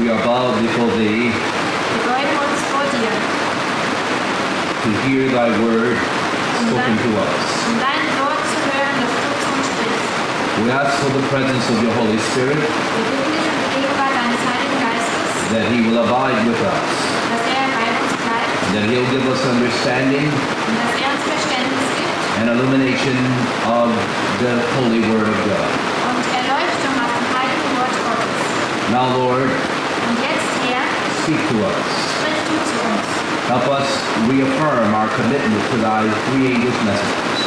We are bowed before thee. To hear thy word spoken to us. We ask for the presence of your Holy Spirit. That he will abide with us. That he'll give us understanding. And illumination of the Holy Word of God. Now, Lord, speak to us. Help us reaffirm our commitment to thy three angels' message.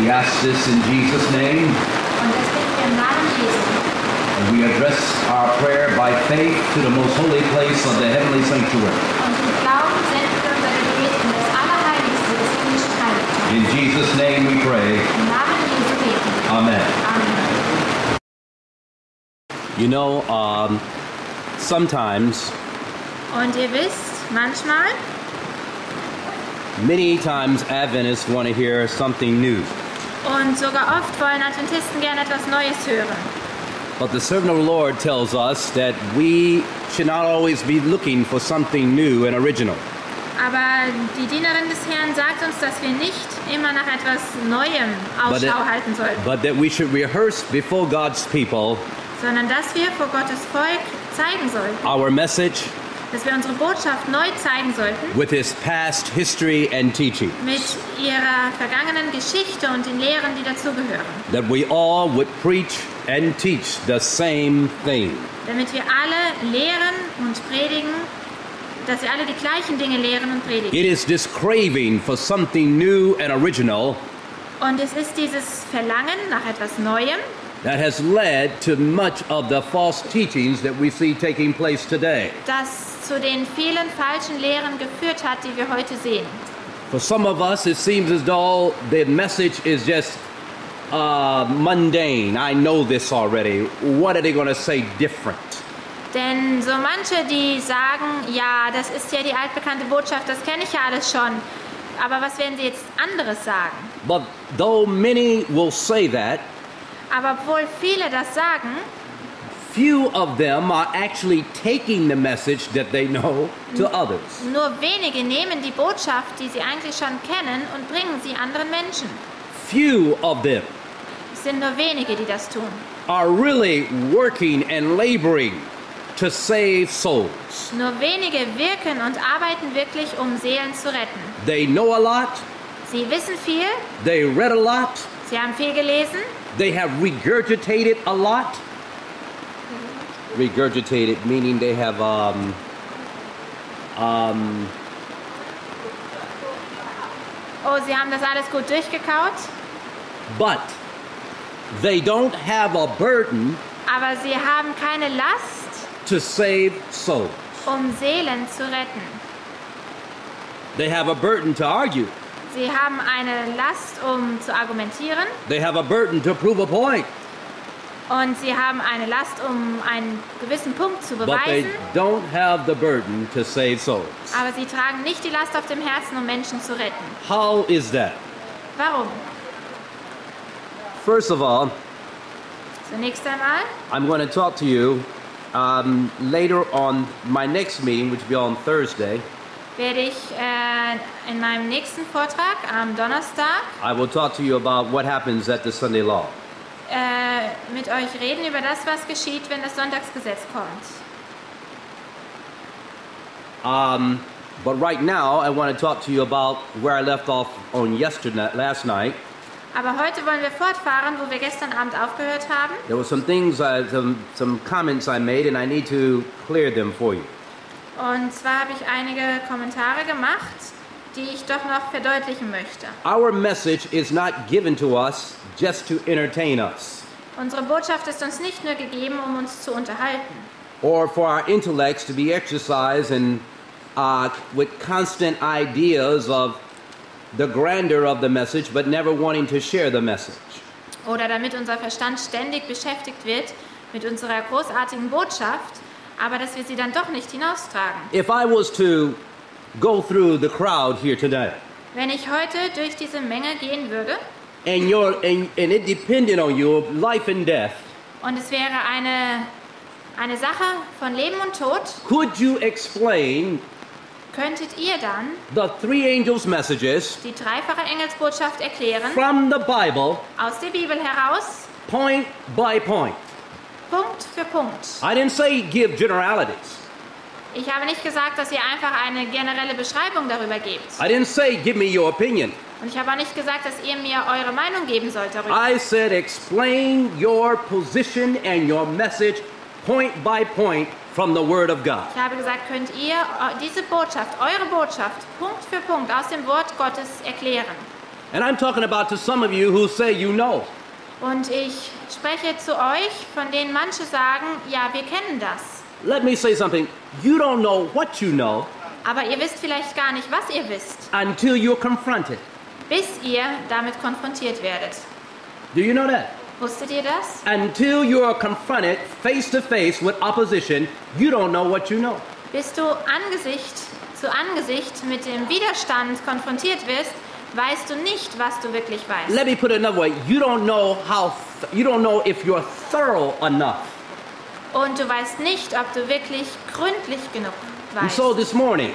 We ask this in Jesus' name. And we address our prayer by faith to the most holy place of the heavenly sanctuary. In Jesus' name we pray. Amen. Amen. You know, um, sometimes, Und ihr wisst, manchmal, many times Adventists want to hear something new. und sogar oft wollen Adventisten gerne etwas Neues hören. But the servant of the Lord tells us that we should not always be looking for something new and original. Aber die Dienerin des Herrn sagt uns, dass wir nicht immer nach etwas Neuem Ausschau that, halten sollten, but that we should rehearse before God's people sondern dass wir vor Gottes Volk zeigen sollten, our message dass wir unsere Botschaft neu zeigen sollten with his past history and teaching. mit ihrer vergangenen Geschichte und den Lehren, die dazugehören. That we all would preach and teach the same thing. Damit wir alle lehren und predigen, dass wir alle die gleichen Dinge lehren und predigen. It is this craving for something new and original Und es ist dieses Verlangen nach etwas Neuem, that has led to much of the false teachings that we see taking place today. das zu den vielen falschen Lehren geführt hat, die wir heute sehen. For some of us, it seems as though the message is just uh, mundane. I know this already. What are they going to say different? Denn so manche, die sagen, ja, das ist ja die altbekannte Botschaft, das kenne ich ja alles schon. Aber was werden sie jetzt anderes sagen? But though many will say that, Aber obwohl viele das sagen, few of them are actually taking the message that they know to others. nur wenige nehmen die Botschaft, die sie eigentlich schon kennen, und bringen sie anderen Menschen. Few of them Es sind nur wenige, die das tun. are really working and laboring to save souls. Nur wenige wirken und arbeiten wirklich, um Seelen zu retten. They know a lot, Sie wissen viel, they read a lot, sie haben viel gelesen, they have regurgitated a lot. Regurgitated meaning they have um, um, oh, sie haben das alles gut durchgekaut, but they don't have a burden aber sie haben keine Last, to save souls. um Seelen zu retten. They have a burden to argue. Sie haben eine Last, um zu argumentieren They have a burden to prove a point, und sie haben eine Last, um einen gewissen Punkt zu but they beweisen, don't have the burden to save souls. aber sie tragen nicht die Last auf dem Herzen, um Menschen zu retten. How is that? Warum? First of all, Zunächst einmal I'm going to talk to you um, later on my next meeting, which will be on Thursday. werde ich äh, in meinem nächsten Vortrag am Donnerstag I will talk to you about what happens at the Sunday law. äh, mit euch reden über das, was geschieht, wenn das Sonntagsgesetz kommt. Um, but right now, I want to talk to you about where I left off on yesterday, last night. Aber heute wollen wir fortfahren, wo wir gestern Abend aufgehört haben. There were some things, uh, some, some comments I made, and I need to clear them for you. Und zwar habe ich einige Kommentare gemacht, die ich doch noch verdeutlichen möchte. Our message is not given to us just to entertain us Unsere Botschaft ist uns nicht nur gegeben, um uns zu unterhalten or for our intellects to be exercised and uh, with constant ideas of the grandeur of the message, but never wanting to share the message. oder damit unser Verstand ständig beschäftigt wird mit unserer großartigen Botschaft, aber dass wir sie dann doch nicht hinaustragen. If I was to go through the crowd here today Wenn ich heute durch diese Menge gehen würde and, your, and, and it depended on you, life and death, und es wäre eine, eine Sache von Leben und Tod, could you explain könntet ihr dann the three angels' messages die dreifache Engelsbotschaft erklären, from the Bible, aus der Bibel heraus, point by point? Punkt für Punkt. I didn't say give generalities. Ich habe nicht gesagt, dass ihr einfach eine generelle Beschreibung darüber gebt. I didn't say give me your opinion. Und ich habe auch nicht gesagt, dass ihr mir eure Meinung geben sollt darüber. I said explain your position and your message point by point from the Word of God. Ich habe gesagt, könnt ihr äh, diese Botschaft, eure Botschaft, Punkt für Punkt aus dem Wort Gottes erklären. And I'm talking about to some of you who say you know. Und ich spreche zu euch, von denen manche sagen, ja, wir kennen das. Let me say something. You don't know what you know Aber ihr wisst vielleicht gar nicht, was ihr wisst, until you're confronted. bis ihr damit konfrontiert werdet. Do you know that? Wusstet ihr das? Until you are confronted face to face with opposition, you don't know what you know. Bis du Angesicht zu Angesicht mit dem Widerstand konfrontiert wirst, weißt du nicht, was du wirklich weißt. Let me put it another way. You don't know how you don't know if you're thorough enough. Und du weißt nicht, ob du wirklich gründlich genug And weißt. so this morning,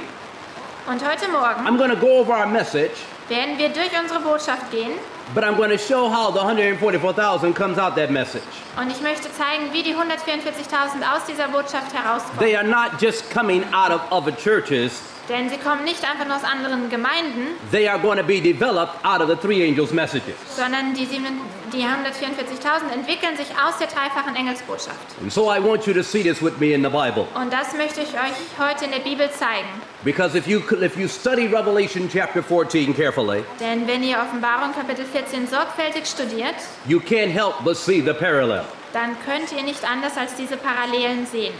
Und heute Morgen I'm going to go over our message, werden wir durch unsere Botschaft gehen but I'm going to show how the 144,000 comes out that message. und ich möchte zeigen, wie die 144.000 aus dieser Botschaft herauskommen. They are not just coming out of other churches. Denn sie kommen nicht einfach nur aus anderen Gemeinden, They are going to be developed out of the three angels' messages. sondern die, die 144.000 entwickeln sich aus der dreifachen Engelsbotschaft. And so I want you to see this with me in the Bible. Und das möchte ich euch heute in der Bibel zeigen. Because if you if you study Revelation chapter 14 carefully, Denn wenn ihr Offenbarung Kapitel 14 sorgfältig studiert, you can't help but see the parallel. dann könnt ihr nicht anders als diese Parallelen sehen.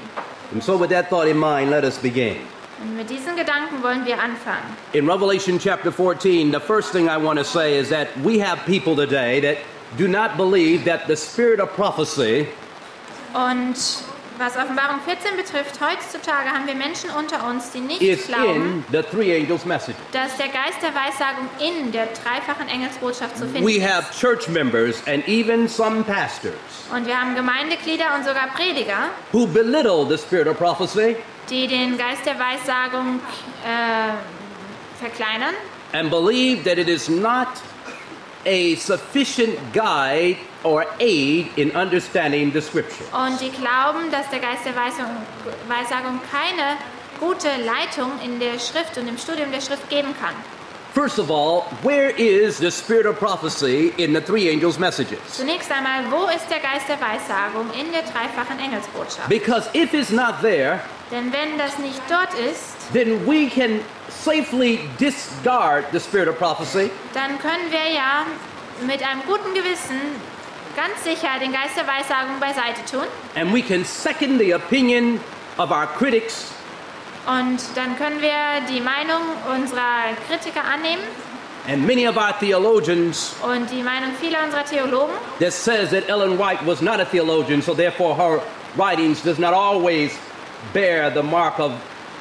And so with that thought in mind, let us begin. Und mit diesen Gedanken wollen wir anfangen. In Revelation chapter 14, the first thing I want to say is that we have people today that do not believe that the spirit of prophecy Und was Offenbarung 14 betrifft, heutzutage haben wir Menschen unter uns, die nicht is glauben, in the three angels' dass der Geist der Weissagung in der dreifachen Engelsbotschaft zu finden We ist. have church members and even some pastors Und wir haben Gemeindeglieder und sogar Prediger, who belittle the spirit of prophecy die den Geist der Weissagung äh, verkleinern and believe that it is not a sufficient guide or aid in understanding the scripture. und die glauben, dass der Geist der Weisung, Weissagung keine gute Leitung in der Schrift und im Studium der Schrift geben kann. First of all, where is the spirit of prophecy in the three angels' messages? Zunächst einmal, wo ist der Geist der Weissagung in der dreifachen Engelsbotschaft? Because if it's not there, Denn wenn das nicht dort ist, then we can safely discard the spirit of prophecy. dann können wir ja mit einem guten Gewissen ganz sicher den Geist der Weissagung beiseite tun. and we can second the opinion of our critics. Und dann können wir die Meinung unserer Kritiker annehmen and many of our theologians und die Meinung vieler unserer Theologen, that says that Ellen White was not a theologian, so therefore her writings does not always bear the mark of,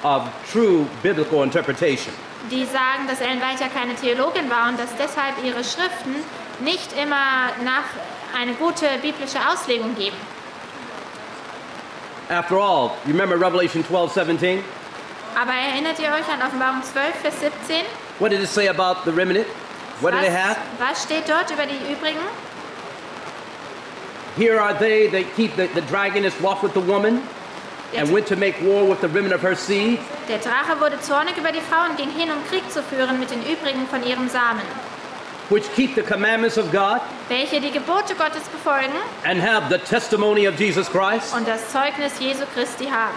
of true biblical interpretation. die sagen, dass er Ellen White ja keine Theologin war und dass deshalb ihre Schriften nicht immer nach eine gute biblische Auslegung geben. After all, you remember Revelation 12, 17? Aber erinnert ihr euch an Offenbarung 12, Vers 17? What did it say about the remnant? What did was, it have? was steht dort über die übrigen? Here are they that keep the, the dragon is walked with the woman and went to make war with the remnant of her seed. der Drache wurde zornig über die Frau und ging hin, um Krieg zu führen mit den übrigen von ihrem Samen, which keep the commandments of God welche die Gebote Gottes befolgen and have the testimony of Jesus Christ. und das Zeugnis Jesu Christi haben.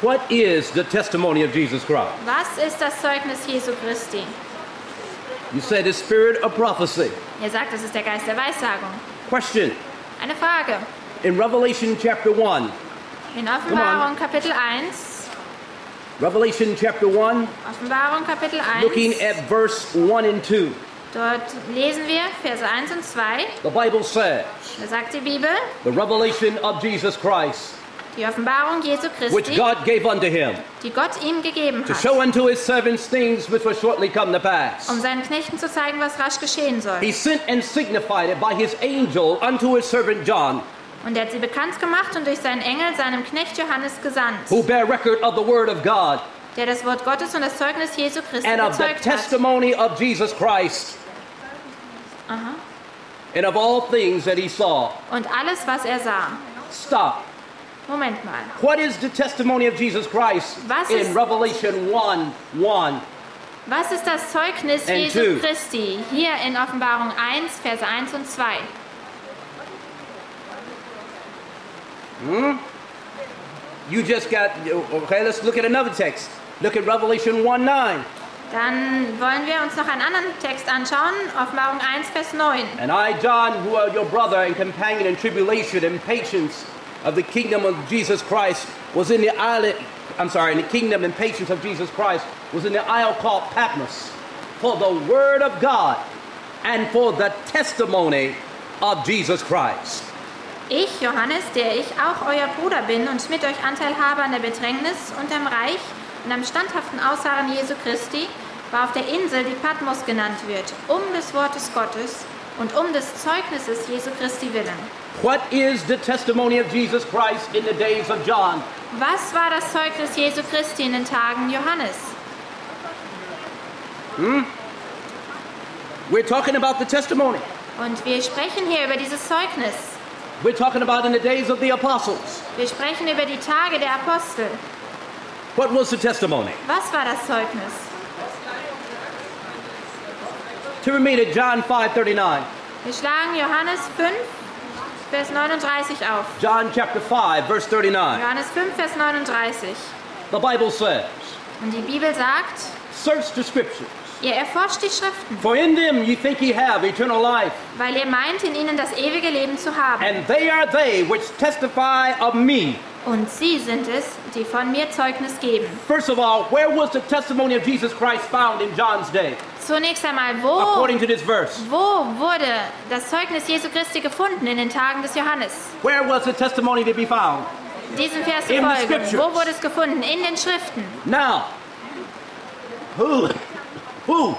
What is the testimony of Jesus Christ? Was ist das Zeugnis Jesu Christi? You said the spirit of prophecy. Ihr sagt, es ist der Geist der Weissagung. Question Eine Frage. in Revelation chapter 1. In Offenbarung Kapitel 1, Revelation chapter 1, Offenbarung Kapitel 1, looking at verse 1 and 2. dort lesen wir Verse 1 und 2. The Bible says, Da sagt die Bibel, the revelation of Jesus Christ, Die Offenbarung Jesu Christi, which God gave unto him, die Gott ihm gegeben hat, to show unto his servants things which will shortly come to pass. um seinen Knechten zu zeigen, was rasch geschehen soll. He sent and signified it by his angel unto his servant John, Und er hat sie bekannt gemacht und durch seinen Engel seinem Knecht Johannes gesandt, who bear record of the word of God der das Wort Gottes und das Zeugnis Jesu Christi and of the bezeugt hat. testimony of Jesus Christ, Aha. and of all things that he saw. Und alles, was er sah. Stop. Moment mal. What is the testimony of Jesus Christ Was in Revelation 1 1? Was ist das Zeugnis Jesu. Christi? Hier in Offenbarung 1, Verse 1 und 2. Hmm? You just got, okay, let's look at another text. Look at Revelation 1 9. Dann wollen wir uns noch einen anderen Text anschauen. Offenbarung 1, Vers 9. And I, John, who are your brother and companion in tribulation and patience of the kingdom of Jesus Christ, was in the island, I'm sorry, in the kingdom and patience of Jesus Christ, was in the isle called Patmos for the word of God and for the testimony of Jesus Christ. Ich, Johannes, der ich auch euer Bruder bin und mit euch Anteil habe an der Bedrängnis und am Reich und am standhaften Ausharren Jesu Christi, war auf der Insel, die Patmos genannt wird, um des Wortes Gottes und um des Zeugnisses Jesu Christi willen. What is the testimony of Jesus Christ in the days of John? Was war das Zeugnis Jesu Christi in den Tagen Johannes? We're talking about the testimony. Und wir sprechen hier über dieses Zeugnis. We're talking about in the days of the apostles. Wir sprechen über die Tage der Apostel. What was the testimony? Was war das Zeugnis? Turn me to John 5:39. Wir schlagen Johannes 5, Vers 39 auf. John chapter 5 verse 39. Johannes 5, Vers 39. The Bible says, Und die Bibel sagt, "Search the scriptures, ihr erforscht die Schriften, for in them you think ye have eternal life, weil ihr meint, in ihnen das ewige Leben zu haben. and they are they which testify of me." Und sie sind es, die von mir Zeugnis geben. First of all, where was the testimony of Jesus Christ found in John's day? Zunächst einmal, wo, According to this verse, wo wurde das Zeugnis Jesu Christi gefunden in den Tagen des Johannes? where was the testimony to be found? Diesem Vers In folgen. Wo wurde es gefunden? In den Schriften. Now, who who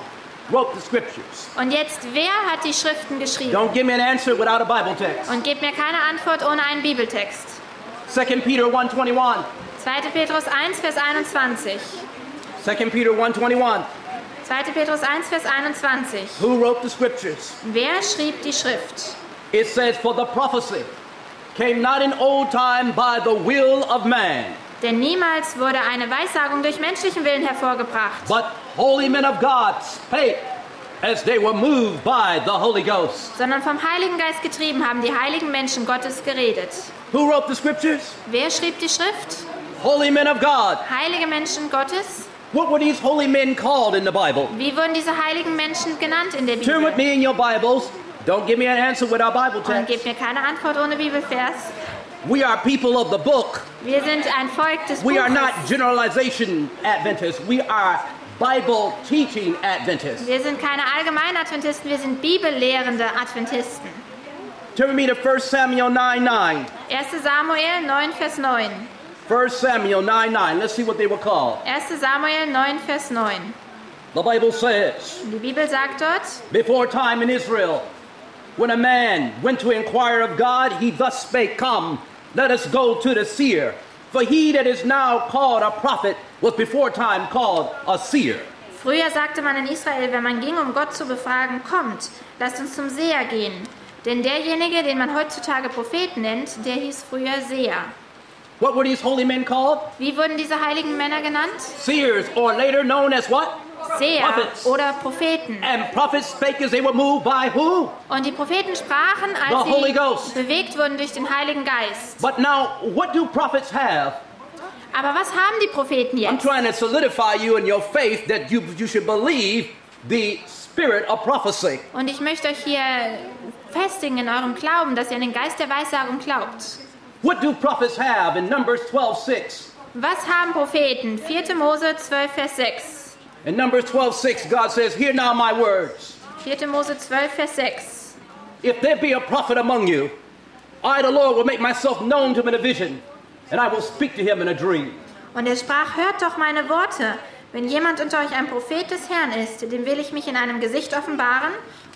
wrote the scriptures? Und jetzt, wer hat die Schriften geschrieben? Don't give me an answer without a Bible text. Und gebt mir keine Antwort ohne einen Bibeltext. 2 Peter 1:21. 2. Petrus 1, Vers 21. 2 Peter 1:21. 2. Petrus 1, Vers 21. Who wrote the scriptures? Wer schrieb die Schrift? It says, For the prophecy came not in old time by the will of man, Denn niemals wurde eine Weissagung durch menschlichen Willen hervorgebracht, but holy men of God spake as they were moved by the Holy Ghost. sondern vom Heiligen Geist getrieben haben die heiligen Menschen Gottes geredet. Who wrote the scriptures? Wer schrieb die Schrift? Holy men of God. Heilige Menschen Gottes? What were these holy men called in the Bible? Wie wurden diese heiligen Menschen genannt in der Turn with Bibel? me in your Bibles. Don't give me an answer without Bible Und text. gebt mir keine Antwort ohne Bibelvers. We are people of the book. Wir sind ein Volk des We are not generalization Adventists. We are Bible teaching Adventists. Wir sind keine Allgemeinadventisten, wir sind bibellehrende Adventisten. Turn with me to 1 Samuel 9 9. 1. Samuel 9, Vers 9. 1 Samuel 9 9. Let's see what they were called. 1. Samuel 9, Vers 9. The Bible says, Die Bibel sagt dort, Before time in Israel, when a man went to inquire of God, he thus spake, Come, let us go to the seer. For he that is now called a prophet was before time called a seer. früher sagte man in Israel, wenn man ging, um Gott zu befragen, kommt, lasst uns zum Seher gehen. Denn derjenige, den man heutzutage Propheten nennt, der hieß früher Seher. What were these holy men called? Wie wurden diese heiligen Männer genannt? Seers, or later known as what? Seher Prophets. oder Propheten. And prophets spake as they were moved by who? Und die Propheten sprachen, The Holy als Ghost. sie bewegt wurden durch den Heiligen Geist. But now, what do prophets have? Aber was haben die Propheten I'm jetzt? trying to solidify you in your faith that you, you should believe the spirit of prophecy. Und ich möchte euch hier festigen in eurem Glauben, dass ihr an den Geist der Weissagung glaubt. What do prophets have in Numbers 12 6? Was haben Propheten? 4. Mose 12, Vers 6. In Numbers 12 6, God says, Hear now my words. 4. Mose 12, Vers 6. If there be a prophet among you, I, the Lord, will make myself known to him in a vision. and I will speak to him in a dream. Und er sprach, hört doch meine Worte. Wenn jemand unter euch ein Prophet des Herrn ist, dem will ich mich in einem Gesicht offenbaren,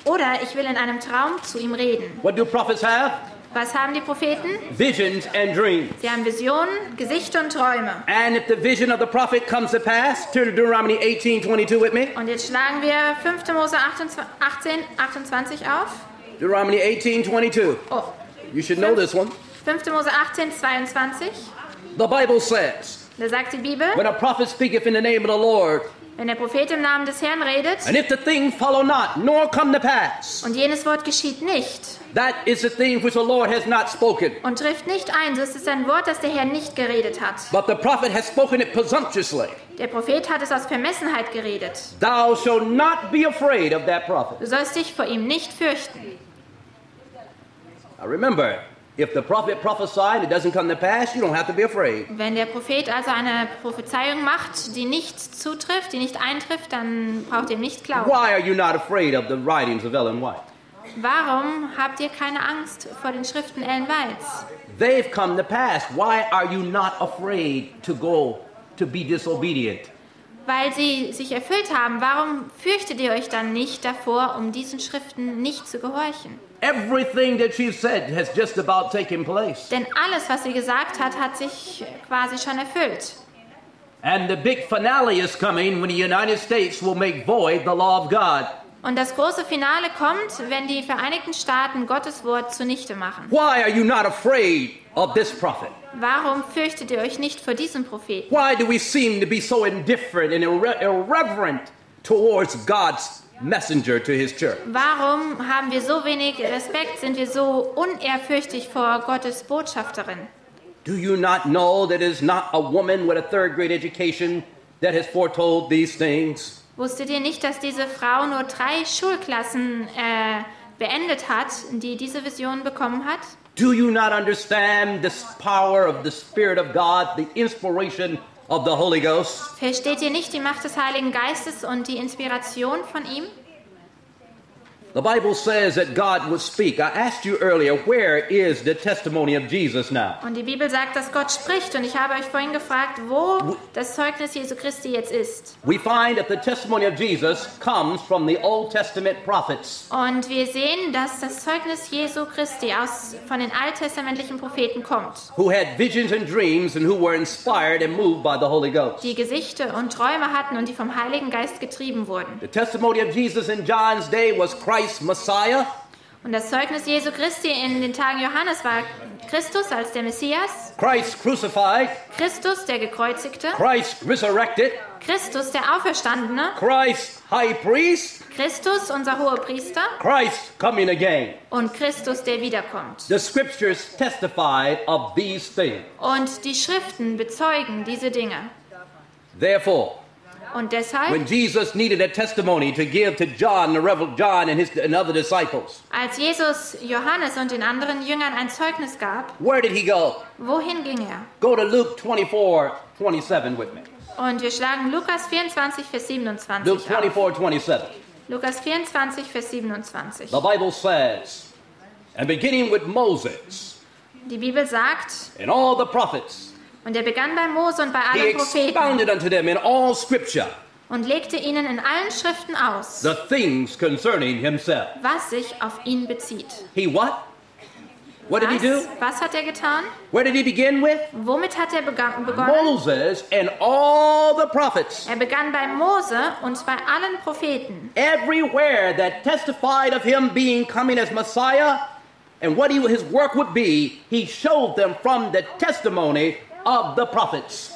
oder ich will in einem Traum zu ihm reden. What do prophets have? Was haben die Propheten? Visions and dreams. Sie haben Visionen, Gesichter und Träume. And if the vision of the prophet comes to pass, turn to Deuteronomy 18 22 with me. Und jetzt schlagen wir 5. Mose 28, 18, 28 auf. Deuteronomy 18 22. Oh, You should know this one. 5. Mose 18, 22. The Bible says, Da sagt die Bibel, When a prophet speaketh in the name of the Lord, wenn der Prophet im Namen des Herrn redet and if the thing follow not, nor come to pass, und jenes Wort geschieht nicht that is the thing which the Lord has not spoken. und trifft nicht ein, so ist es ein Wort, das der Herr nicht geredet hat. But the prophet has spoken it presumptuously. Der Prophet hat es aus Vermessenheit geredet. Thou shalt not be afraid of that prophet. Du sollst dich vor ihm nicht fürchten. Now remember, if the prophet prophesied and it doesn't come to pass, you don't have to be afraid. Wenn der Prophet also eine Prophezeiung macht, die nicht zutrifft, die nicht eintrifft, dann braucht ihr ihm nicht glauben. Why are you not afraid of the writings of Ellen White? Warum habt ihr keine Angst vor den Schriften Ellen Whites? They've come to pass. Why are you not afraid to go to be disobedient? Weil sie sich erfüllt haben, warum fürchtet ihr euch dann nicht davor, um diesen Schriften nicht zu gehorchen? Everything that she said has just about taken place. Denn alles, was sie gesagt hat, hat sich quasi schon erfüllt. And the big finale is coming when the United States will make void the law of God. Und das große Finale kommt, wenn die Vereinigten Staaten Gottes Wort zunichte machen. Why are you not afraid of this prophet? Warum fürchtet ihr euch nicht vor diesem Propheten? Why do we seem to be so indifferent and irre- irreverent towards God's messenger to his church? Warum haben wir so wenig Respekt, sind wir so unehrfürchtig vor Gottes Botschafterin? Do you not know that it is not a woman with a third grade education that has foretold these things? Wusstet ihr nicht, dass diese Frau nur drei Schulklassen äh, beendet hat, die diese Vision bekommen hat? Do you not understand this power of the Spirit of God, the inspiration of? Versteht ihr nicht die Macht des Heiligen Geistes und die Inspiration von ihm? The Bible says that God would speak. I asked you earlier, where is the testimony of Jesus now? Und die Bibel sagt, dass Gott spricht. Und ich habe euch vorhin gefragt, wo das Zeugnis Jesu Christi jetzt ist. We find that the testimony of Jesus comes from the Old Testament prophets. Und wir sehen, dass das Zeugnis Jesu Christi aus, von den alttestamentlichen Propheten kommt, who had visions and dreams and who were inspired and moved by the Holy Ghost. die Gesichte und Träume hatten und die vom Heiligen Geist getrieben wurden. The testimony of Jesus in John's day was Christ's Messiah, Und das Zeugnis Jesu Christi in den Tagen Johannes war Christus als der Messias, Christ crucified, Christus der Gekreuzigte, Christ resurrected, Christus der Auferstandene, Christ high priest, Christus unser Hohepriester Christ coming again. und Christus der wiederkommt. The scriptures testify of these things. Und die Schriften bezeugen diese Dinge. Therefore, Und deshalb, when Jesus needed a testimony to give to John, the revel John and his and other disciples, als Jesus Johannes und den anderen Jüngern ein Zeugnis gab, where did he go? wohin ging er? Go to Luke 24, 27 with me. Und wir schlagen Lukas 24, Vers Luke 27 auf. 24, 27. Lukas 24, Vers 27. The Bible says, and beginning with Moses Die Bibel sagt, and all the prophets, und er begann bei Mose und bei he allen Propheten expounded unto them in all scripture und legte ihnen in allen Schriften aus, the things concerning himself. was sich auf ihn bezieht. He what? What did he do? Was, was hat er getan? Where did he begin with? Womit hat er begann, begonnen? Moses and all the prophets. Er begann bei Mose und bei allen Propheten. Everywhere that testified of him being coming as Messiah and what he, his work would be, he showed them from the testimony of the prophets.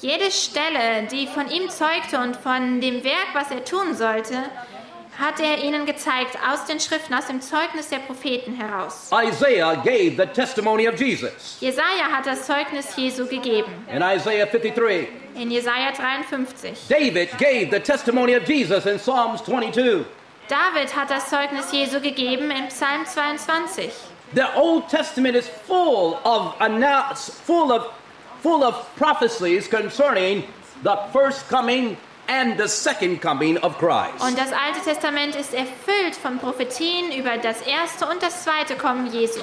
Jede Stelle, die von ihm zeugte und von dem Werk, was er tun sollte, hat er ihnen gezeigt aus den Schriften, aus dem Zeugnis der Propheten heraus. Isaiah gave the testimony of Jesus. Jesaja hat das Zeugnis Jesu gegeben. In Isaiah 53, In Jesaja 53. David gave the testimony of Jesus in Psalms 22. David hat das Zeugnis Jesu gegeben im Psalm 22. The Old Testament is full of full of full of prophecies concerning the first coming and the second coming of Christ. Und das Alte Testament ist erfüllt von Prophetien über das erste und das zweite Kommen Jesu.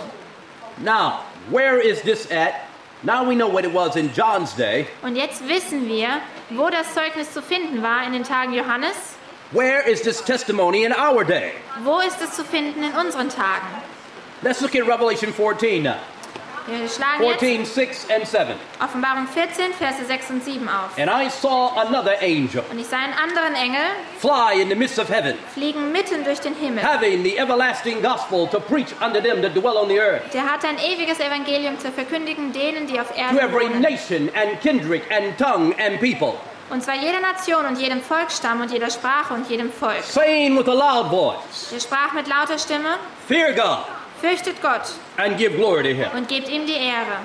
Now, where is this at Now we know what it was in John's day. Und jetzt wissen wir, wo das Zeugnis zu finden war in den Tagen Johannes. Where is this testimony in our day? Wo ist es zu finden in unseren Tagen? Let's look at Revelation 14 now. Wir schlagen jetzt 14, 6 and 7. Offenbarung 14, Verse 6 und 7 auf. And I saw another angel Und ich sah einen anderen Engel fly in the midst of heaven, fliegen mitten durch den Himmel. having the everlasting gospel to preach unto them that dwell on the earth, Der hatte ein ewiges Evangelium zu verkündigen denen, die auf to Erden every wohnen. nation and kindred and tongue and people, Und zwar jeder Nation und jedem Volksstamm und jeder Sprache und jedem Volk. saying with a loud voice, Der sprach mit lauter Stimme, Fear God fürchtet Gott and give glory to him. und gebt ihm die Ehre.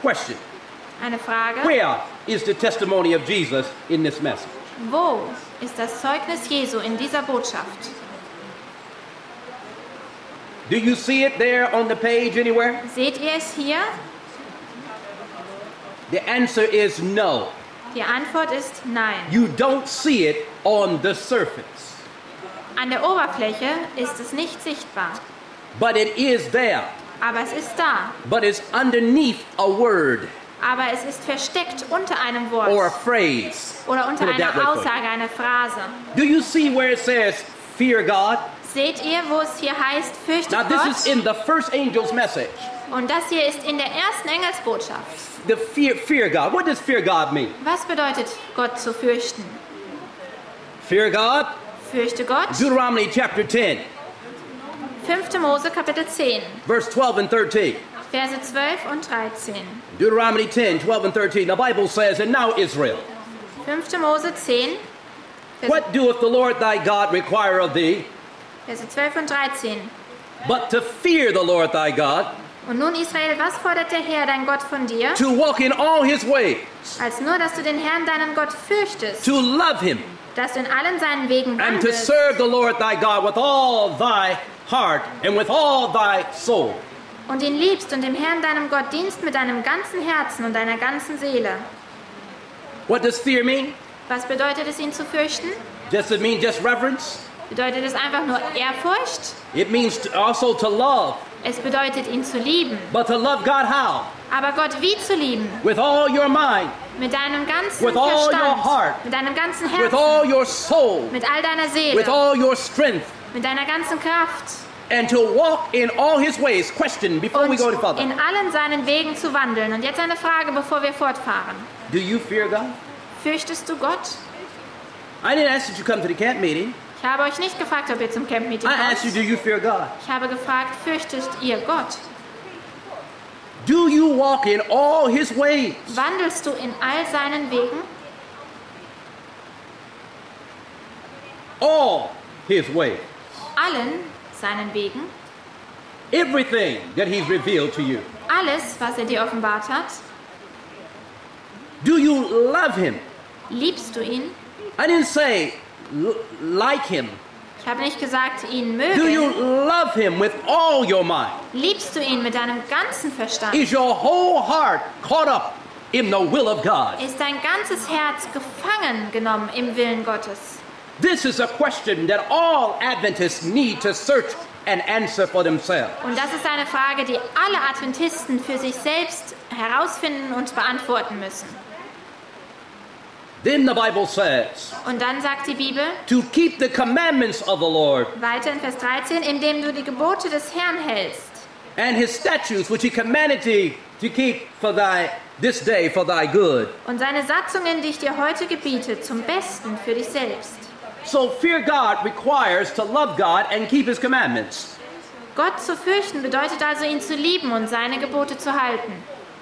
Question Eine Frage, Where is the testimony of Jesus in this message? wo ist das Zeugnis Jesu in dieser Botschaft? Do you see it there on the page anywhere? Seht ihr es hier? The answer is no. Die Antwort ist nein. You don't see it on the surface, An der Oberfläche ist es nicht sichtbar, but it is there. aber es ist da. But it's underneath a word Aber es ist versteckt unter einem Wort. or a phrase. oder unter Put it that way einer. Aussage, einer Phrase. Do you see where it says, Fear God? Seht ihr, wo es hier heißt, fürchtet Now, this is in the first angel's message. Und das hier ist in der ersten Engelsbotschaft. The fear, fear God. What does fear God mean? Was bedeutet Gott zu fürchten? Fear God? Fürchte Gott. Deuteronomy chapter 10, 5. Mose Kapitel 10, verse 12 and 13. Verse 12 und 13. Deuteronomy 10, 12 and 13. The Bible says, And now, Israel, 5. Mose 10, Verse, what doeth the Lord thy God require of thee, Verse 12 und 13. but to fear the Lord thy God, Und nun Israel, was fordert der Herr, dein Gott, von dir? to walk in all his ways, Als nur, dass du den Herrn, deinen Gott, fürchtest, to love him, dass du in allen seinen Wegen and to serve the Lord thy God with all thy heart and with all thy soul. und ihn liebst und dem Herrn, deinem Gott, dienst mit deinem ganzen Herzen und deiner ganzen Seele. What does fear mean? Was bedeutet es, ihn zu fürchten? Does it mean just reverence? Bedeutet es einfach nur Ehrfurcht? It means also to love, Es bedeutet, ihn zu lieben. but to love God how? Aber Gott wie zu lieben? With all your mind, Mit deinem ganzen With all your Verstand, heart. mit deinem ganzen Herzen. with all your soul, mit all deiner Seele, with all your strength, mit deiner ganzen Kraft and to walk in all his ways. Question before we und go any further. in allen seinen Wegen zu wandeln. Und jetzt eine Frage, bevor wir fortfahren. Do you fear God? Fürchtest du Gott? I didn't ask you come to the camp meeting. Ich habe euch nicht gefragt, ob ihr zum Camp-Meeting I asked you, kommt. do you fear God? Ich habe gefragt, fürchtet ihr Gott? Do you walk in all his ways? Wandelst du in all seinen Wegen? All his ways. Allen seinen Wegen? Everything that he's revealed to you. Alles, was er dir offenbart hat? Do you love him? Liebst du ihn? I didn't say like him. Ich habe nicht gesagt, ihn Do you mögen. love him with all your mind? Liebst du ihn mit deinem ganzen Verstand? Is your whole heart caught up in the will of God? Ist dein ganzes Herz gefangen genommen im Willen Gottes? This is a question that all Adventists need to search and answer for themselves. Und das ist eine Frage, die alle Adventisten für sich selbst herausfinden und beantworten müssen. Then the Bible says, Und dann sagt die Bibel to keep the commandments of the Lord weiter in Vers 13, indem du die Gebote des Herrn hältst and his statutes which he commanded thee to keep for thy this day for thy good. und seine Satzungen, die ich dir heute gebiete, zum Besten für dich selbst. So fear God requires to love God and keep his commandments. Gott zu fürchten bedeutet also, ihn zu lieben und seine Gebote zu halten.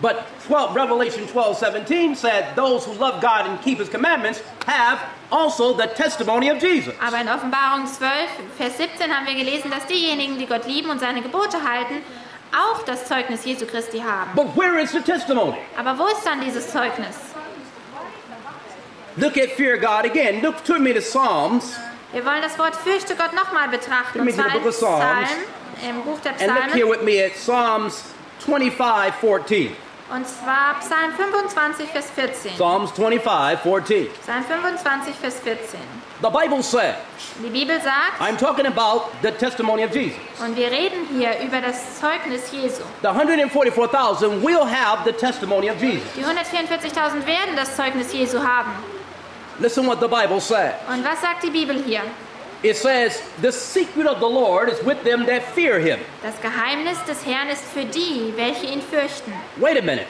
But 12, Revelation 12, 17 said, Those who love God and keep his commandments have also the testimony of Jesus. Aber in Offenbarung 12, Vers 17 haben wir gelesen, dass diejenigen, die Gott lieben und seine Gebote halten, auch das Zeugnis Jesu Christi haben. But where is the testimony? Aber wo ist dann dieses Zeugnis? Look at fear God again. Look to me to Psalms Wir wollen das Wort fürchte Gott nochmal betrachten. Und zwar the im. Psalm, im Buch der and look here Psalmen. with me at Psalms 25, 14. Und zwar Psalm 25, Vers 14. Psalms 25, 14. Psalm 25, Vers 14. The Bible says, Die Bibel sagt, I'm talking about the testimony of Jesus. und wir reden hier über das Zeugnis Jesu. The 144,000 will have the testimony of Jesus. Die 144.000 werden das Zeugnis Jesu haben. Listen what the Bible says. Und was sagt die Bibel hier? It says, The secret of the Lord is with them that fear him. Das Geheimnis des Herrn ist für die, welche ihn fürchten. Wait a minute.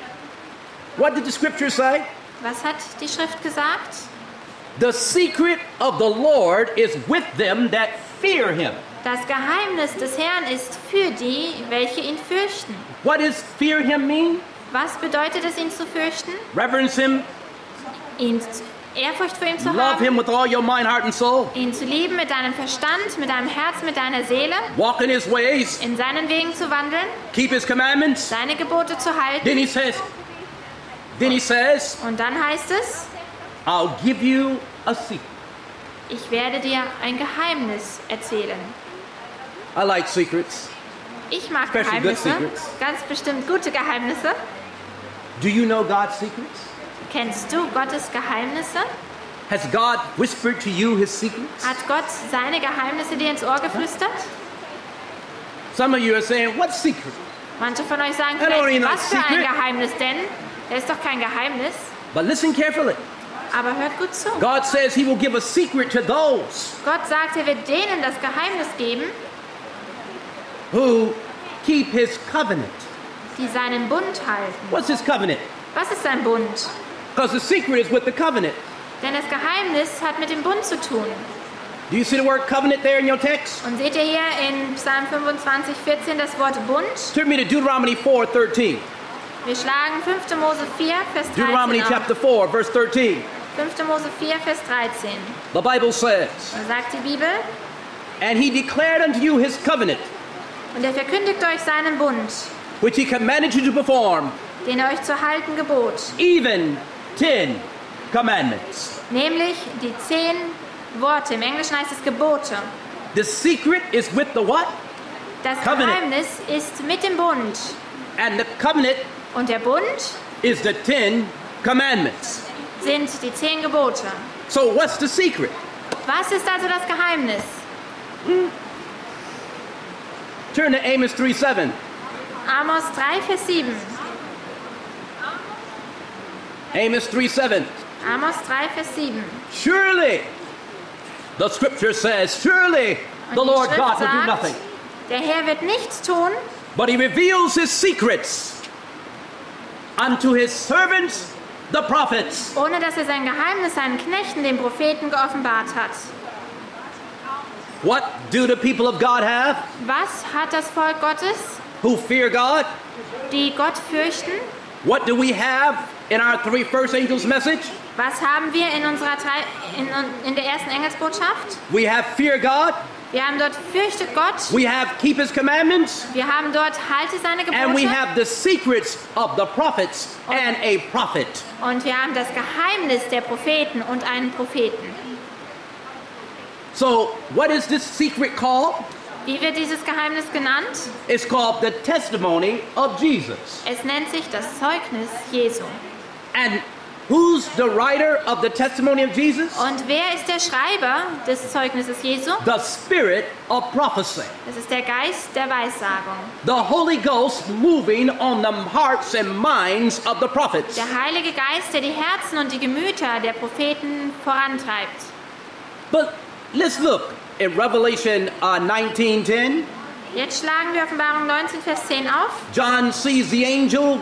What did the scripture say? Was hat die Schrift gesagt? The secret of the Lord is with them that fear him. Das Geheimnis des Herrn ist für die, welche ihn fürchten. What does fear him mean? Was bedeutet es, ihn zu fürchten? Reverence him, Ihn Ehrfurcht vor ihm zu love him haben, with all your mind, heart, and soul, ihn zu lieben mit deinem Verstand, mit deinem Herz, mit deiner Seele, walk in his ways, in seinen Wegen zu wandeln, keep his commandments. seine Gebote zu Then halten. he says, then he says, Und dann heißt es, I'll give you a secret. ich werde dir ein Geheimnis erzählen. I like secrets. Ich mag Especially good Geheimnisse, secrets. ganz bestimmt gute Geheimnisse. Do you know God's secrets? Kennst du Gottes Geheimnisse? Has God whispered to you his secrets? Hat Gott seine Geheimnisse dir ins Ohr geflüstert? Some of you are saying, What secret? Manche von euch sagen vielleicht, was für ein. Geheimnis denn? Das ist doch kein Geheimnis. But listen carefully. Aber hört gut zu. God says he will give a secret to those Gott sagt, er wird denen das Geheimnis geben, who keep his covenant. die seinen Bund halten. What's his covenant? Was ist sein Bund? Because the secret is with the covenant. Denn das Geheimnis hat mit dem Bund zu tun. Do you see the word covenant there in your text? Und seht ihr hier in Psalm 25, 14 das Wort Bund? Turn me to Deuteronomy 4 13. Wir schlagen 5. Mose 4, Vers 13 Deuteronomy auf. chapter 4, verse 13. 5. Mose 4, Vers 13. The Bible says, Da sagt die Bibel, And he declared unto you his covenant, und er verkündigt euch seinen Bund, which he commanded you to perform, den er euch zu halten gebot, even ten commandments. nämlich die zehn Worte. Im Englischen heißt es Gebote. The secret is with the what? Das Covenant. Geheimnis ist mit dem Bund. And the covenant Und der Bund is the ten commandments. sind die zehn Gebote. So what's the secret? Was ist also das Geheimnis? Turn to Amos 3 7. Amos 3, Vers 7. Amos 3 7. Amos 3, Vers 7. Surely, the scripture says, surely the Lord Schrift God will do nothing, Der Herr wird nichts tun, but he reveals his secrets unto his servants, the prophets. ohne dass er sein Geheimnis seinen Knechten, den Propheten, geoffenbart hat. What do the people of God have Was hat das Volk Gottes, who fear God? die Gott fürchten? What do we have in our three first angels message? Was haben wir in, unserer in, in der ersten Engelsbotschaft? We have fear God, Wir haben dort fürchte Gott, we have keep his commandments, wir haben dort halte seine and we Gebote have the secrets of the prophets and a prophet. und wir haben das Geheimnis der Propheten und einen Propheten. So, what is this secret called? Wie wird dieses Geheimnis genannt? It's called the testimony of Jesus. Es nennt sich das Zeugnis Jesu. And who's the writer of the testimony of Jesus? Und wer ist der Schreiber des Zeugnisses Jesu? The spirit of prophecy. Das ist der Geist der Weissagung. The Holy Ghost moving on the hearts and minds of the prophets. Der Heilige Geist, der die Herzen und die Gemüter der Propheten vorantreibt. But let's look in Revelation uh, 19:10. Jetzt schlagen wir Offenbarung 19, Vers 10 auf. John sees the angel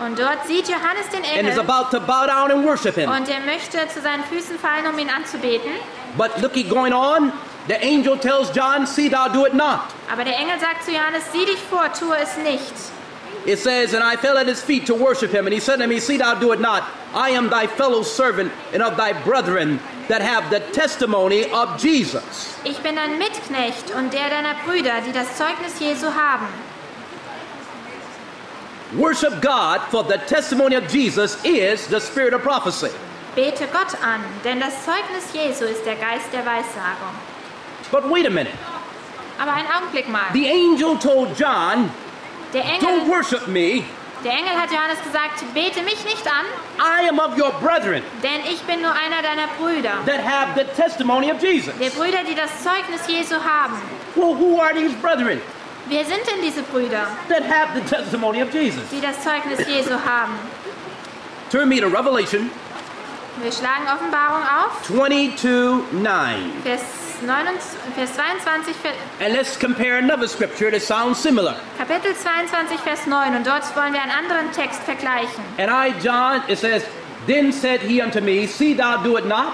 Und dort sieht Johannes den and is Engel. about to bow down and worship him. Und er möchte zu seinen Füßen fallen, um ihn anzubeten. But looking going on, the angel tells John, "See thou do it not." Aber der Engel sagt zu Johannes, sieh dich vor, tue es nicht. It says, And I fell at his feet to worship him. And he said to me, See thou do it not. I am thy fellow servant and of thy brethren that have the testimony of Jesus. Ich bin dein Mitknecht und der deiner Brüder, die das Zeugnis Jesu haben. Worship God, for the testimony of Jesus is the spirit of prophecy. Bete Gott an, denn das Zeugnis Jesu ist der Geist der Weissagung. But wait a minute. Aber einen Augenblick mal. The angel told John, Der Don't worship me. der Engel hat Johannes gesagt, bete mich nicht an, I am of your brethren denn ich bin nur einer deiner Brüder. that have the testimony of Jesus. Der Brüder, die das Zeugnis Jesu haben. Well, who are these brethren? Wer sind denn diese Brüder, that have the testimony of Jesus? die das Zeugnis Jesu haben? Turn me to Revelation Wir schlagen Offenbarung auf, 22 9. Vers, 29, Vers 22, Ver- And let's compare another scripture that sounds similar. Kapitel 22, Vers 9. Und dort wollen wir einen anderen Text vergleichen. And I, John, it says, Then said he unto me, See thou do it not.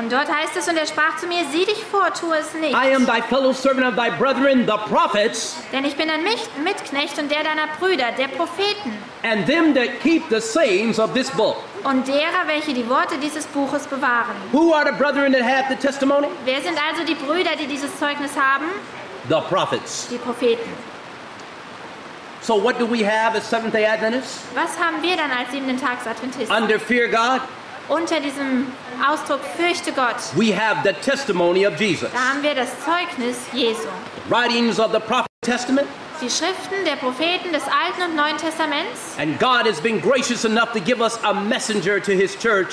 Und dort heißt es, und er sprach zu mir, sieh dich vor, tu es nicht. I am thy fellow servant of thy brethren, the prophets, Denn ich bin ein Mitknecht und der deiner Brüder, der Propheten. and them that keep the sayings of this book. Und derer, welche die Worte dieses Buches bewahren. Who are the brethren that have the testimony? Wer sind also die Brüder, die dieses Zeugnis haben? The prophets. Die Propheten. So what do we have as Seventh day Adventists? Was haben wir dann als siebenten Tagsadventisten? Under fear God, Unter diesem Ausdruck fürchte Gott, we have the testimony of Jesus. da haben wir das Zeugnis Jesu. Writings of the Prophet Testament, Die Schriften der Propheten des Alten und Neuen Testaments. and God has been gracious enough to give us a messenger to his church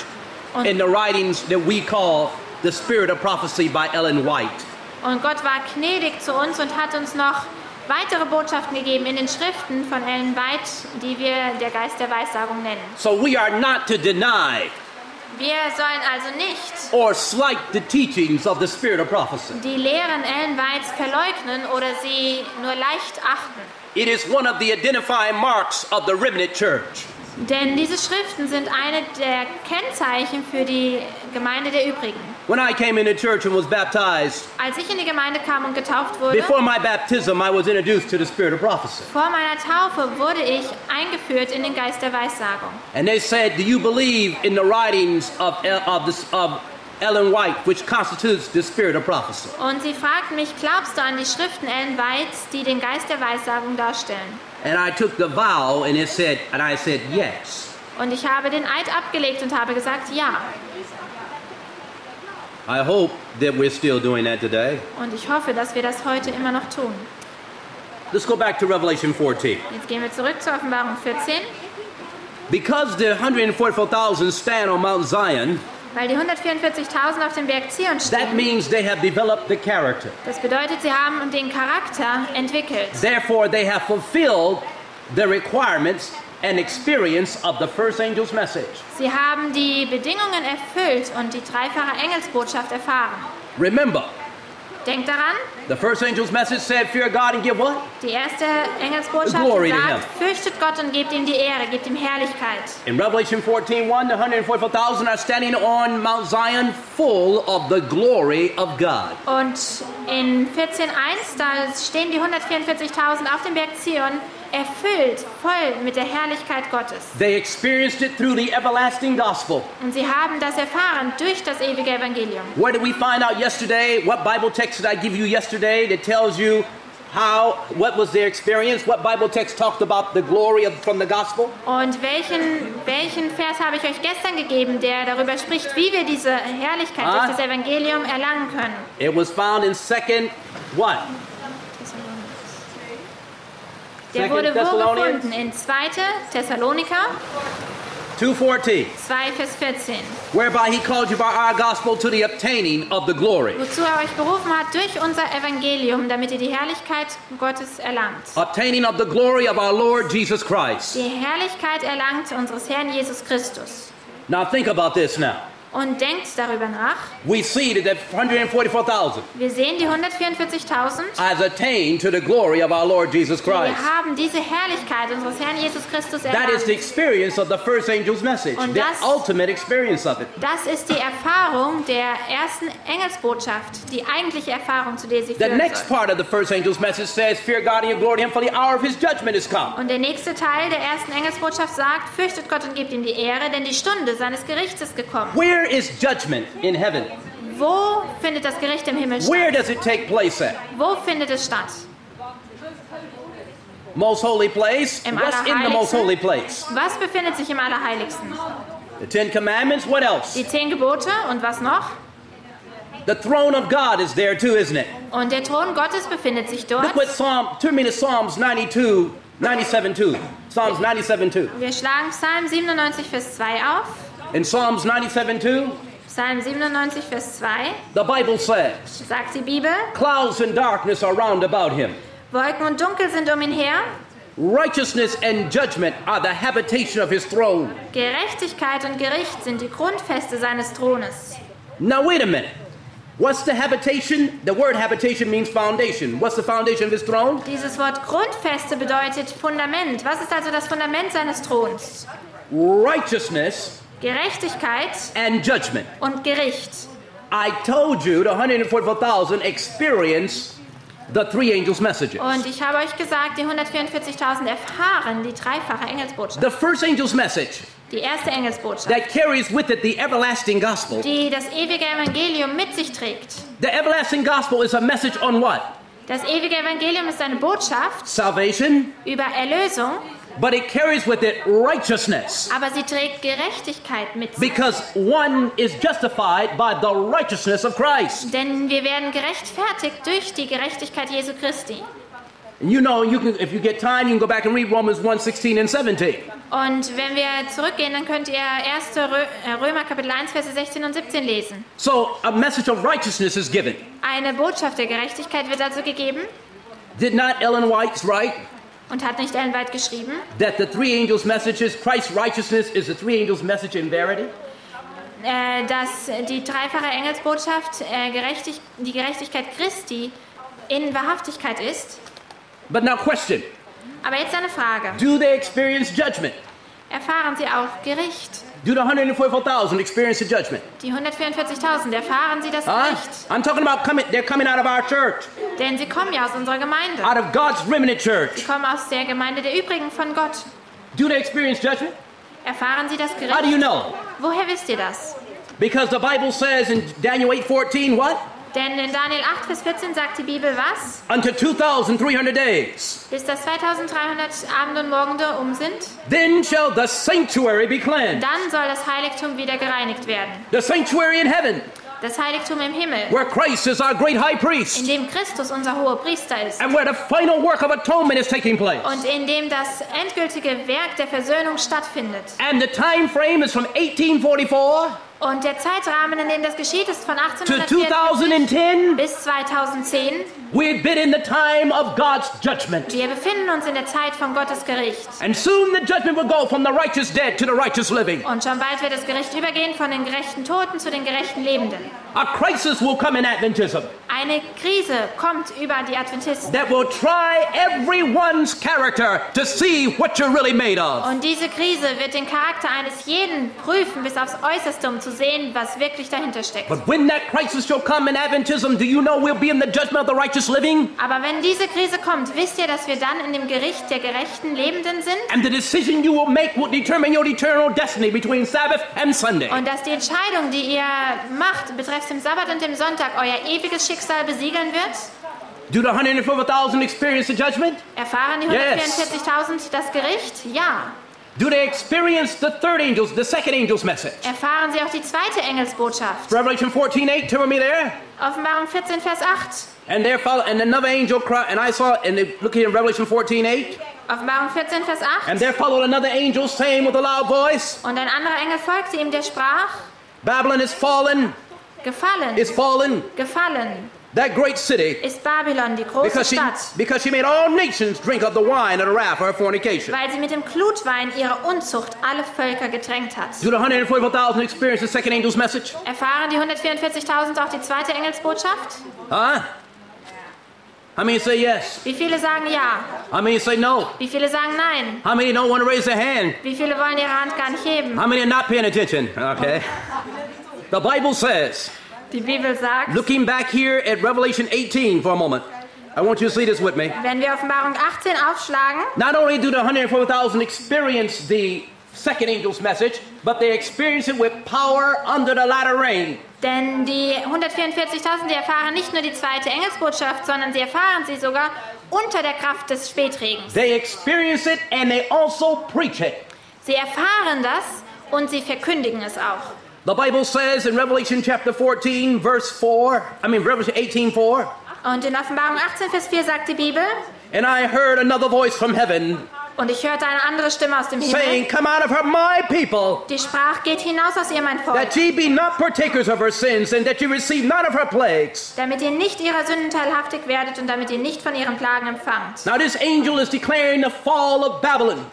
in the writings that we call the Spirit of Prophecy by Ellen White. Und Gott war gnädig zu uns und hat uns noch weitere Botschaften gegeben in den Schriften von Ellen White, die wir der Geist der Weissagung nennen. So we are not to deny Wir sollen also nicht or slight the teachings of the Spirit of Prophecy. die Lehren Ellen Whites verleugnen oder sie nur leicht achten. It is one of the identifying marks of the remnant church. Denn diese Schriften sind eine der Kennzeichen für die Gemeinde der Übrigen. When I came into church and was baptized, Als ich in die Gemeinde kam und getauft wurde, before my baptism, I was introduced to the Spirit of Prophecy. vor meiner Taufe wurde ich eingeführt in den Geist der Weissagung. And they said, Do you believe in the writings of, El- of, this, of Ellen White, which constitutes the Spirit of Prophecy? Und sie fragten mich, glaubst du an die Schriften Ellen Whites, die den Geist der Weissagung darstellen? And I took the vow and it said, and I said, Yes. Und ich habe den Eid abgelegt und habe gesagt, ja. I hope that we're still doing that today. Und ich hoffe, dass wir das heute immer noch tun. Let's go back to Revelation 14. Jetzt gehen wir zurück zur Offenbarung 14. Because the 144,000 stand on Mount Zion, Weil die 144.000 auf dem Berg Zion that means they have developed the character. Das bedeutet, sie haben den Charakter entwickelt. Therefore, they have fulfilled the requirements and experience of the first angel's message. Sie haben die Bedingungen erfüllt und die dreifache Engelsbotschaft erfahren. Remember, Denkt daran, the first angel's message said, Fear God and give what? die erste Engelsbotschaft Glory sagt, fürchtet Gott und gebt ihm die Ehre, gebt ihm Herrlichkeit. In Revelation 14 1, the 144,000 are standing on Mount Zion full of the glory of God. Und in 14.1, da stehen die 144.000 auf dem Berg Zion, erfüllt, voll mit der Herrlichkeit Gottes. They experienced it through the everlasting gospel. Und sie haben das erfahren durch das ewige Evangelium. What did we find out yesterday? What Bible text did I give you yesterday that tells you how, what was their experience? What Bible text talked about the glory of, from the gospel? Und welchen, welchen Vers habe ich euch gestern gegeben, der darüber spricht, wie wir diese Herrlichkeit Ah. durch das Evangelium erlangen können? It was found in second, what? Der wurde wo gefunden? In 2. Thessaloniker 2.14, 2, Vers 14. whereby he called you by our gospel to the obtaining of the glory. Wozu er euch berufen hat durch unser Evangelium, damit ihr die Herrlichkeit Gottes erlangt. Obtaining of the glory of our Lord Jesus Christ. Die Herrlichkeit erlangt unseres Herrn Jesus Christus. Now think about this now. Und denkt darüber nach. We see that that 144,000 Wir sehen die 144.000. has attained to the glory of our Lord Jesus Wir haben diese Herrlichkeit unseres Herrn Jesus Christus That is the erlangt. experience of the first angel's message, Und the das- ultimate experience of it. Das ist die Erfahrung der ersten Engelsbotschaft, die eigentliche Erfahrung, zu der sie The führen next part of the first angel's message says, Fear God and glory to him, for the hour of his judgment is come. Und der nächste Teil der ersten Engelsbotschaft sagt, fürchtet Gott und gebt ihm die Ehre, denn die Stunde seines Gerichts ist gekommen. Where is judgment in heaven? Wo findet das Gericht im Himmel Where statt? does it take place at? Wo findet es statt? Most holy place? Im What's in the most holy place? Was befindet sich im Allerheiligsten? The Ten Commandments? What else? Die zehn Gebote und was noch? The throne of God is there too, isn't it? Und der Thron Gottes befindet sich dort. Look what Psalm, turn me to Psalms 92, 97 2. Psalms 97 2. Wir schlagen Psalm 97, Vers 2 auf. In Psalms 97 2, Psalm 97, Vers 2 the Bible says, sagt die Bibel, Clouds and darkness are round about him. Wolken und Dunkel sind um ihn her. Righteousness and judgment are the habitation of his throne. Gerechtigkeit und Gericht sind die Grundfeste seines Thrones. Now, wait a minute. What's the habitation? The word habitation means foundation. What's the foundation of his throne? Dieses Wort Grundfeste bedeutet Fundament. Was ist also das Fundament seines Throns? Righteousness Gerechtigkeit and judgment. und Gericht. I told you the 144,000 experience the three angels' messages. Und ich habe euch gesagt, die 144.000 erfahren die dreifache Engelsbotschaft. The first angel's message Die erste Engelsbotschaft, that carries with it the everlasting gospel. die das ewige Evangelium mit sich trägt. The everlasting gospel is a message on what? Das ewige Evangelium ist eine Botschaft Salvation, über Erlösung, but it carries with it righteousness. aber sie trägt Gerechtigkeit mit sich. Because one is justified by the righteousness of Christ. Denn wir werden gerechtfertigt durch die Gerechtigkeit Jesu Christi. And you know, you can, if you get time, you can go back and read Romans 1 16 and 17. Und wenn wir zurückgehen, dann könnt ihr 1. Rö äh, Römer Kapitel 1, Verse 16 und 17 lesen. So, a message of righteousness is given. Eine Botschaft der Gerechtigkeit wird also gegeben Did not Ellen White write und hat nicht Ellen White geschrieben, that the three angels' messages, Christ's righteousness is the three angels' message in verity? äh, dass die dreifache Engelsbotschaft äh, gerechtig die Gerechtigkeit Christi in Wahrhaftigkeit ist. But now, question Aber jetzt eine Frage. Do they experience judgment? Erfahren sie auch Gericht? Do the 144,000 experience the judgment? Die 144.000, erfahren sie das Huh? Gericht? I'm talking about coming, they're coming out of our church, Denn sie kommen ja aus unserer Gemeinde. out of God's remnant church. Sie kommen aus der Gemeinde der Übrigen von Gott. Do they experience judgment? Erfahren sie das How do you know? Woher wisst ihr das? Because the Bible says in Daniel 8:14, what? Denn in Daniel 8, Vers 14 sagt die Bibel was? Unto 2,300 days. Bis das 2300 Abende und Morgende um sind, Then shall the sanctuary be cleansed. dann soll das Heiligtum wieder gereinigt werden. The sanctuary in heaven, Das Heiligtum im Himmel, where Christ is our great high in priest, dem Christus unser hoher Priester ist. and where the final work of atonement is taking place. Und in dem das endgültige Werk der Versöhnung stattfindet. And the time frame is from 1844 Und der Zeitrahmen, in dem das geschieht, ist von to 1844 2010. bis 2010. We've been in the time of God's judgment. Wir befinden uns in der Zeit von Gottes Gericht. And soon the judgment will go from the righteous dead to the righteous living. Und schon bald wird das Gericht übergehen von den gerechten Toten zu den gerechten Lebenden. A crisis will come in Adventism Eine Krise kommt über die Adventisten. that will try everyone's character to see what you're really made of. Und diese Krise wird den Charakter eines jeden prüfen bis aufs Äußerste, um zu sehen, was wirklich dahinter steckt. But when that crisis shall come in Adventism, do you know we'll be in the judgment of the righteous living? Aber wenn diese Krise kommt, wisst ihr, dass wir dann in dem Gericht der gerechten Lebenden sind? And the decision you will make will determine your eternal destiny between Sabbath and Sunday. Und dass die Entscheidung, die ihr macht, betreffs dem Sabbat und dem Sonntag, euer ewiges Schicksal besiegeln wird? Do the 104,000 experience the judgment? Erfahren die Yes. 144.000 das Gericht? Ja. Do they experience the third angel's, the second angel's message? Erfahren sie auch die zweite Engelsbotschaft? Revelation 14, 8, turn with me there. Offenbarung 14, Vers 8. And there followed, and another angel cried, and I saw, and they- look here in Revelation 14:8. Offenbarung 14, Vers 8. And there followed another angel saying with a loud voice, Und ein anderer Engel folgte ihm, der sprach, Babylon is fallen, gefallen, is fallen, gefallen that great city, ist Babylon, die große because she, Stadt, because she made all nations drink of the wine of the wrath of her fornication. weil sie mit dem Glutwein ihrer Unzucht alle Völker getränkt hat. Do the 144,000 experience the second angel's message? Erfahren die 144.000 auch die zweite Engelsbotschaft? Huh? How many say yes? Wie viele sagen ja? How many say no? Wie viele sagen nein? How many don't want to raise their hand? Wie viele wollen ihre Hand gar nicht heben? How many are not paying attention? Okay. The Bible says, Die Bibel sagt, looking back here at Revelation 18 for a moment, I want you to see this with me. wenn wir Offenbarung 18 aufschlagen, Not only do the 104,000 experience the second angel's message, but they experience it with power under the latter rain. denn die 144.000, die erfahren nicht nur die zweite Engelsbotschaft, sondern sie erfahren sie sogar unter der Kraft des Spätregens. They experience it and they also preach it. Sie erfahren das und sie verkündigen es auch. The Bible says in Revelation chapter 14, verse 4, I mean, Revelation 18, 4, Und in Offenbarung 18, Vers 4 sagt die Bibel, and I heard another voice from heaven Und ich hörte eine andere Stimme aus dem Himmel. saying, Come out of her, my people, die sprach, geht hinaus aus ihr, mein Volk, that ye be not partakers of her sins, and that ye receive none of her plagues. damit ihr nicht ihrer Sünden teilhaftig werdet und damit ihr nicht von ihren Plagen empfangt. Now, this angel is declaring the fall of Babylon.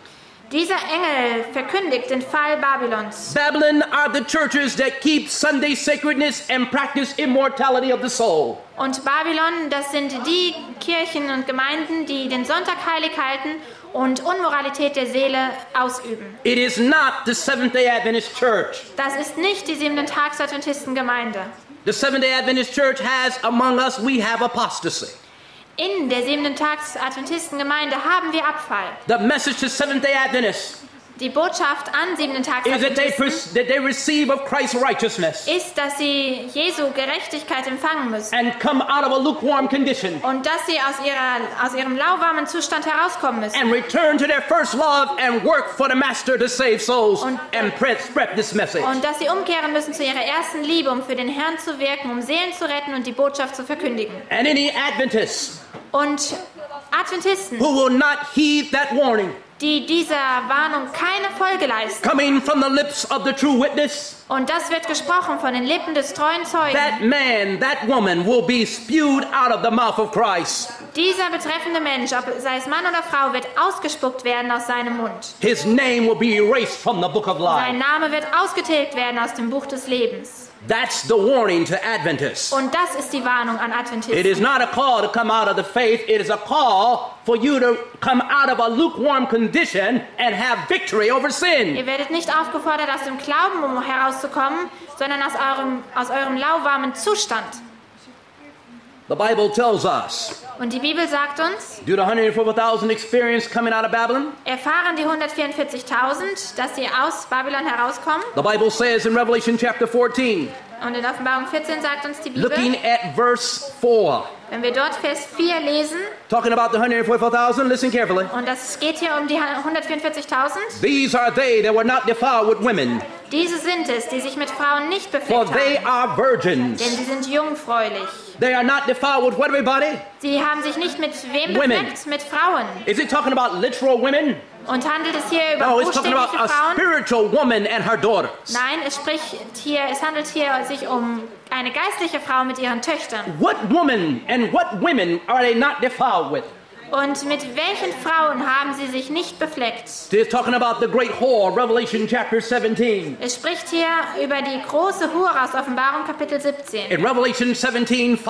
Dieser Engel verkündigt den Fall Babylons. Babylon are the churches that keep Sunday sacredness and practice immortality of the soul. Und Babylon, das sind die Kirchen und Gemeinden, die den Sonntag heilig halten und Unmoralität der Seele ausüben. It is not the Seventh day Adventist church. Das ist nicht die siebenten Tags-Adventisten-Gemeinde. The Seventh day Adventist church has among us, we have apostasy. In der siebenten Tags-Adventisten-Gemeinde haben wir Abfall. The message to Seventh day Adventists Die Botschaft an siebenten is that they, that they receive of Christ's righteousness ist, dass sie Jesu Gerechtigkeit empfangen müssen and come out of a lukewarm condition und dass sie aus, ihrer, aus ihrem lauwarmen Zustand herauskommen müssen and return to their first love and work for the Master to save souls Und- and pre- spread this message. und dass sie umkehren müssen zu ihrer ersten Liebe, um für den Herrn zu wirken, um Seelen zu retten und die Botschaft zu verkündigen. And any Adventists Und Adventisten, who will not heed that warning die dieser Warnung keine Folge leisten, coming from the lips of the true witness, und das wird gesprochen von den Lippen des treuen Zeugen, that man, that woman will be spewed out of the mouth of Christ. dieser betreffende Mensch, ob sei es Mann oder Frau, wird ausgespuckt werden aus seinem Mund. His name will be erased from the book of Sein life. Name wird ausgetilgt werden aus dem Buch des Lebens. That's the warning to Adventists. Und das ist die Warnung an Adventisten. is not a call to come out of the faith, it is a call for you to come out of a lukewarm condition and have victory over sin. Ihr werdet nicht aufgefordert, aus dem Glauben um herauszukommen, sondern aus eurem, aus eurem lauwarmen Zustand. The Bible tells us, Und die Bibel sagt uns, due to 104,000 experience coming out of Babylon, erfahren die 144.000, dass sie aus Babylon herauskommen. the Bible says in Revelation chapter 14, Und in Offenbarung 14 sagt uns die Bibel, looking at verse 4, wenn wir dort Vers 4 lesen, talking about the 144,000, listen carefully. und das geht hier um die 144.000, These are they that were not defiled with women, diese sind es, die sich mit Frauen nicht for befleckt they haben, are virgins. denn sie sind jungfräulich. They are not defiled with what, everybody? Sie haben sich nicht mit wem befleckt? Mit Frauen. Is it talking about literal women? Und handelt es hier über No, it's talking about a Frauen? spiritual woman and her daughters. Nein, es spricht hier, es handelt hier sich um eine geistliche Frau mit ihren Töchtern. What woman and what women are they not defiled with? Und mit welchen Frauen haben sie sich nicht befleckt? Talking about the great whore, Revelation chapter 17. Es spricht hier über die große Hure aus Offenbarung Kapitel 17. In Revelation 17, 5,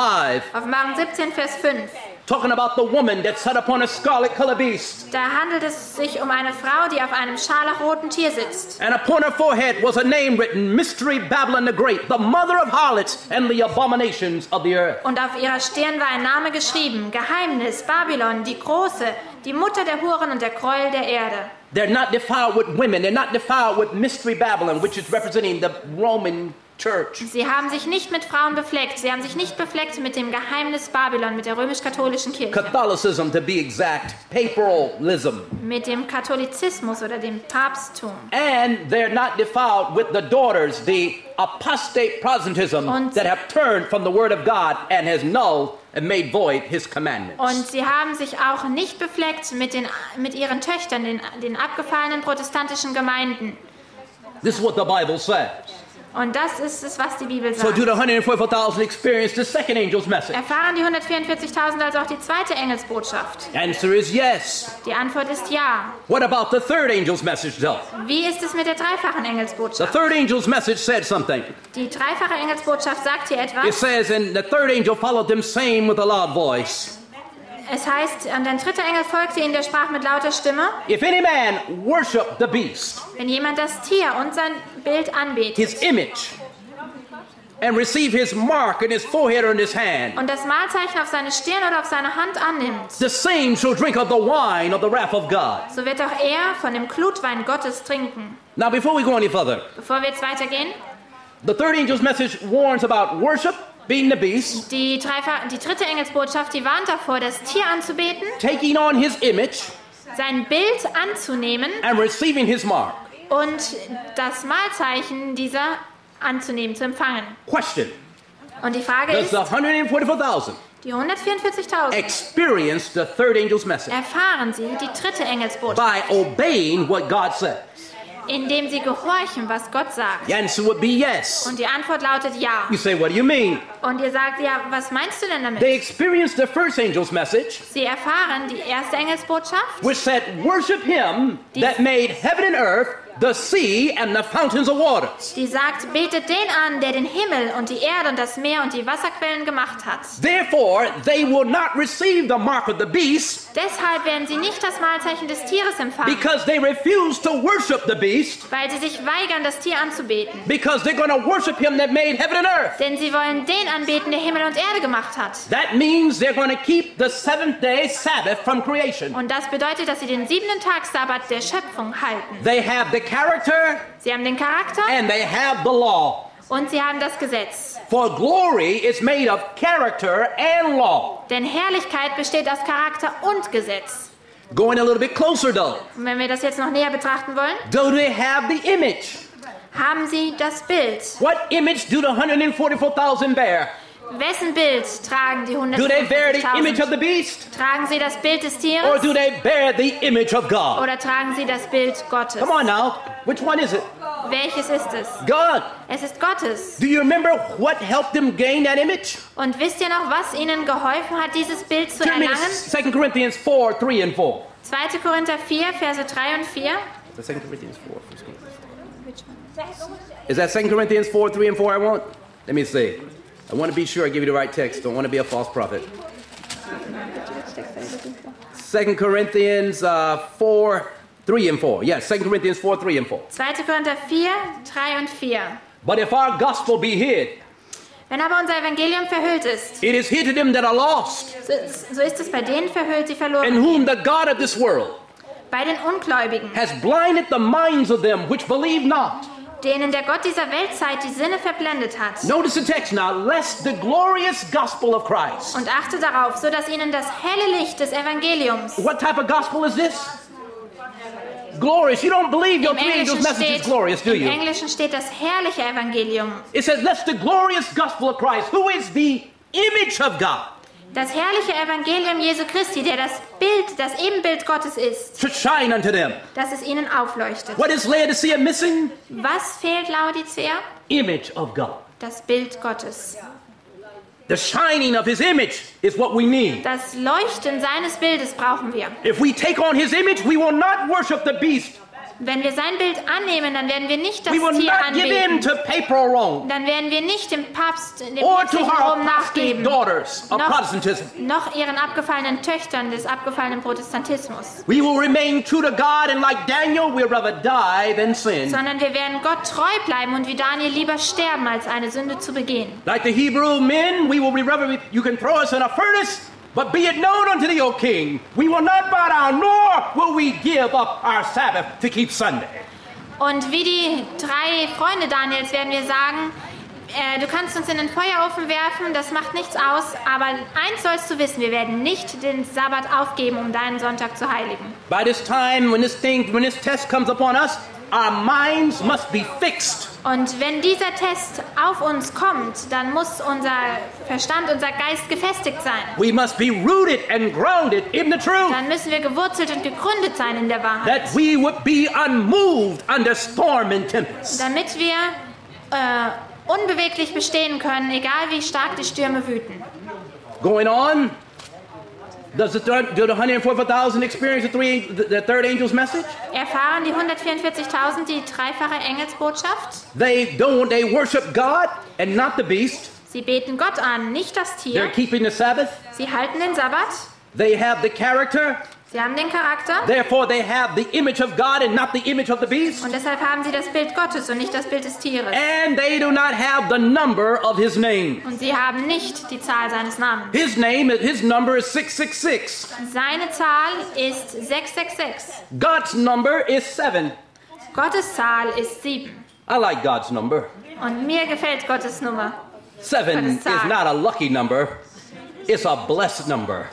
Offenbarung 17, Vers 5. Talking about the woman that sat upon a scarlet colored beast, Da handelt es sich um eine Frau, die auf einem scharlachroten Tier sitzt. and upon her forehead was a name written Mystery Babylon the Great, the mother of harlots and the abominations of the earth. Und auf ihrer Stirn war ein Name geschrieben: Geheimnis, Babylon, die Große, die Mutter der Huren und der Gräuel der Erde. They're not defiled with women, they're not defiled with Mystery Babylon, which is representing the Roman. Sie haben sich nicht mit Frauen befleckt. Sie haben sich nicht befleckt mit dem Geheimnis Babylon, mit der römisch-katholischen Kirche, Catholicism, to be exact, papalism. mit dem Katholizismus oder dem Papsttum. And they're not defiled with the daughters, the apostate Protestantism Und- that have turned from the word of God and has nulled and made void his commandments. Und sie haben sich auch nicht befleckt mit, den, mit ihren Töchtern, den, den abgefallenen protestantischen Gemeinden. this is what the Bible says. Und das ist es, was die Bibel So sagt. do the 144,000 experience the second angel's message? Erfahren die 144.000 also auch die zweite Engelsbotschaft? Answer is yes. Die Antwort ist ja. What about the third angel's message though? Wie ist es mit der dreifachen Engelsbotschaft? The third angel's message said something. Die dreifache Engelsbotschaft sagt hier etwas. It says, and the third angel followed them, saying with a loud voice, Es heißt, und ein dritter Engel folgte ihnen, der sprach mit lauter Stimme, If any man worship the beast, wenn jemand das Tier und sein Bild anbetet his image, and receive his mark in his forehead or in his hand, und das Malzeichen auf seine Stirn oder auf seine Hand annimmt, the same shall drink of the wine of the wrath of God. so wird auch er von dem Glutwein Gottes trinken. Now, before we go any further, Bevor wir jetzt weitergehen, the third angel's message warns about worship, being the beast, die, dreifa- die dritte Engelsbotschaft, die warnt davor, das Tier anzubeten, taking on his image, sein Bild anzunehmen and receiving his mark. und das Malzeichen dieser anzunehmen, zu empfangen. Question Und die Frage Does ist, the 144,000 Die 144.000 experienced the third angel's message erfahren sie die dritte Engelsbotschaft, by obeying what God said. Indem sie gehorchen, was Gott sagt. The answer would be yes. Und die Antwort lautet ja. You say, what do you mean? Und ihr sagt, ja, was meinst du denn They damit? experienced the first angel's message, Sie erfahren die erste Engelsbotschaft, which said, worship him that made heaven and earth, the sea, and the fountains of waters. die sagt, betet den an, der den Himmel und die Erde und das Meer und die Wasserquellen gemacht hat. Therefore, they will not receive the mark of the beast Deshalb werden sie nicht das Malzeichen des Tieres empfangen, because they refuse to worship the beast weil sie sich weigern, das Tier anzubeten. because they're going to worship him that made heaven and earth. Denn sie wollen den anbeten, der Himmel und Erde gemacht hat. That means they're going to keep the seventh day Sabbath from creation. Und das bedeutet, dass sie den siebenten Tag Sabbat der Schöpfung halten. They have the character Sie haben den Charakter and they have the law. und sie haben das Gesetz. For glory is made of character and law. Denn Herrlichkeit besteht aus Charakter und Gesetz. Going a little bit closer though. Und wenn wir das jetzt noch näher betrachten wollen, Do they have the image? haben sie das Bild. What image do the 144,000 bear? Wessen Bild tragen die Do they bear the image of 150.000? the beast? Tragen sie das Bild des Or Tieres do they bear the image of God? oder tragen sie das Bild Gottes? Come on now. Which one is it? Welches ist es? God. Es ist Gottes. Do you remember what helped them gain that image? Und wisst ihr noch, was ihnen geholfen hat, dieses Bild zu Turn erlangen? 2 Corinthians 4, 3 and 4. 2. Korinther 4, Verse 3 und 4. The 2 Corinthians 4. Is that 2 Corinthians 4, 3 and 4 I want? Let me see. I want to be sure I give you the right text. Don't want to be a false prophet. 2 Corinthians uh, 4, 3 and 4. Yes, 2 Corinthians 4, 3 and 4. 2. Korinther 4, 3 und 4. But if our gospel be hid, Wenn aber unser Evangelium verhüllt ist, it is hid to them that are lost, so so ist es bei denen verhüllt, die in verloren whom the God of this world bei den Ungläubigen, has blinded the minds of them which believe not. Denen der Gott dieser Weltzeit die Sinne verblendet hat. Notice the text now, lest the glorious gospel of Christ. Und achte darauf, so dass ihnen das helle Licht des Evangeliums What type of gospel is this? Glorious. You don't believe your im three angels' message is steht, glorious, do im you? Englischen steht das herrliche Evangelium. It says, lest the glorious gospel of Christ, who is the image of God, Das herrliche Evangelium Jesu Christi, der das Bild, das Ebenbild Gottes ist, should shine unto them. dass es ihnen aufleuchtet. What is Laodicea missing? Was fehlt Laodicea? Image of God. Das Bild Gottes. The shining of his image is what we need. Das Leuchten seines Bildes brauchen wir. If we take on his image, we will not worship the beast. Wenn wir sein Bild annehmen, dann werden wir nicht das We will Tier not give in anbeten. to papal Rome Dann werden wir nicht dem Papst, dem or to päpstlichen our Rom apostate nachgeben. daughters of Noch- Protestantism. Noch ihren abgefallenen Töchtern des abgefallenen Protestantismus. We will remain true to God, and like Daniel, we'll rather die than sin. Sondern wir werden Gott treu bleiben und wie Daniel lieber sterben, als eine Sünde zu begehen. Like the Hebrew men, we will be rather, you can throw us in a furnace, but be it known unto thee, O king, we will not bow down, nor will we give up our Sabbath to keep Sunday. Und wie die drei Freunde Daniels werden wir sagen, äh, du kannst uns in den Feuerofen werfen, das macht nichts aus, aber eins sollst du wissen, wir werden nicht den Sabbat aufgeben, um deinen Sonntag zu heiligen. By this time, when this thing, when this test comes upon us, our minds must be fixed. Und wenn dieser Test auf uns kommt, dann muss unser Verstand, unser Geist gefestigt sein. We must be rooted and grounded in the truth. Dann müssen wir gewurzelt und gegründet sein in der Wahrheit, That we would be unmoved under storm and tempest. damit wir äh, unbeweglich bestehen können, egal wie stark die Stürme wüten. Going on, does the, third, do the 144,000 experience the, three, the, third angel's message? Erfahren die 144.000 die dreifache Engelsbotschaft? They don't, they worship God and not the beast. Sie beten Gott an, nicht das Tier. They're keeping the Sabbath. Sie halten den Sabbat. They have the character. Sie haben den Charakter. Therefore, they have the image of God and not the image of the beast. Und deshalb haben sie das Bild Gottes und nicht das Bild des Tieres. And they do not have the number of his name. Und sie haben nicht die Zahl seines Namens. His name, his number is 666. Seine Zahl ist 666. God's number is 7. Gottes Zahl ist 7. I like God's number. Und mir gefällt Gottes Nummer. 7 is Gottes Zahl. not a lucky number, it's a blessed number.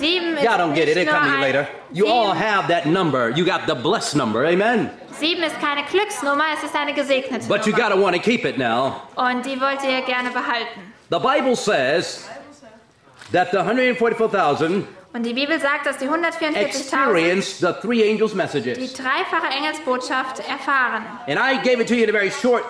7 ist Y'all don't get it, it nur come to you later. You all have that number. You got the blessed number, amen? sieben ist keine Glücksnummer, es ist eine gesegnete But you gotta wanna keep it now. Und die wollt ihr gerne behalten. The Bible says that the 144,000 Und die Bibel sagt, dass die 144.000 experienced the three angels' die messages. dreifache Engelsbotschaft erfahren. And I gave it to you in a very short,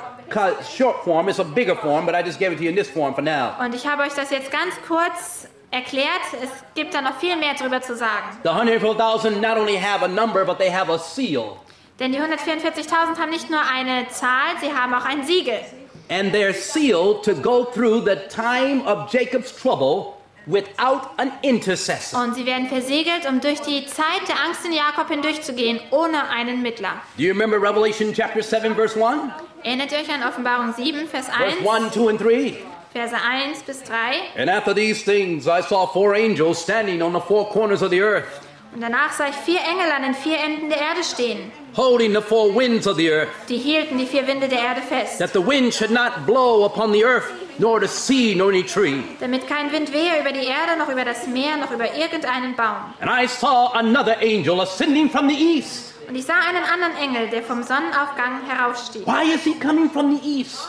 short form. It's a bigger form, but I just gave it to you in this form for now. Und ich habe euch das jetzt ganz kurz erklärt. Es gibt da noch viel mehr drüber zu sagen. The 144,000 not only have a number, but they have a seal. Denn die 144.000 haben nicht nur eine Zahl, sie haben auch ein Siegel. And they're sealed to go through the time of Jacob's trouble without an intercessor. Und sie werden versiegelt, um durch die Zeit der Angst in Jakob hindurchzugehen, ohne einen Mittler. Do you remember Revelation chapter 7, verse 1? Erinnert ihr euch an Offenbarung 7, Vers Verse 1, 1, 2, and 3. Verse 1 bis 3? And after these things, I saw four angels standing on the four corners of the earth, Und danach sah ich vier Engel an den vier Enden der Erde stehen. holding the four winds of the earth, Die hielten die vier Winde der Erde fest, that the wind should not blow upon the earth, nor the sea, nor any tree. damit kein Wind wehe über die Erde, noch über das Meer, noch über irgendeinen Baum. And I saw another angel ascending from the east. Und ich sah einen anderen Engel, der vom Sonnenaufgang heraufstieg. Why is he coming from the east?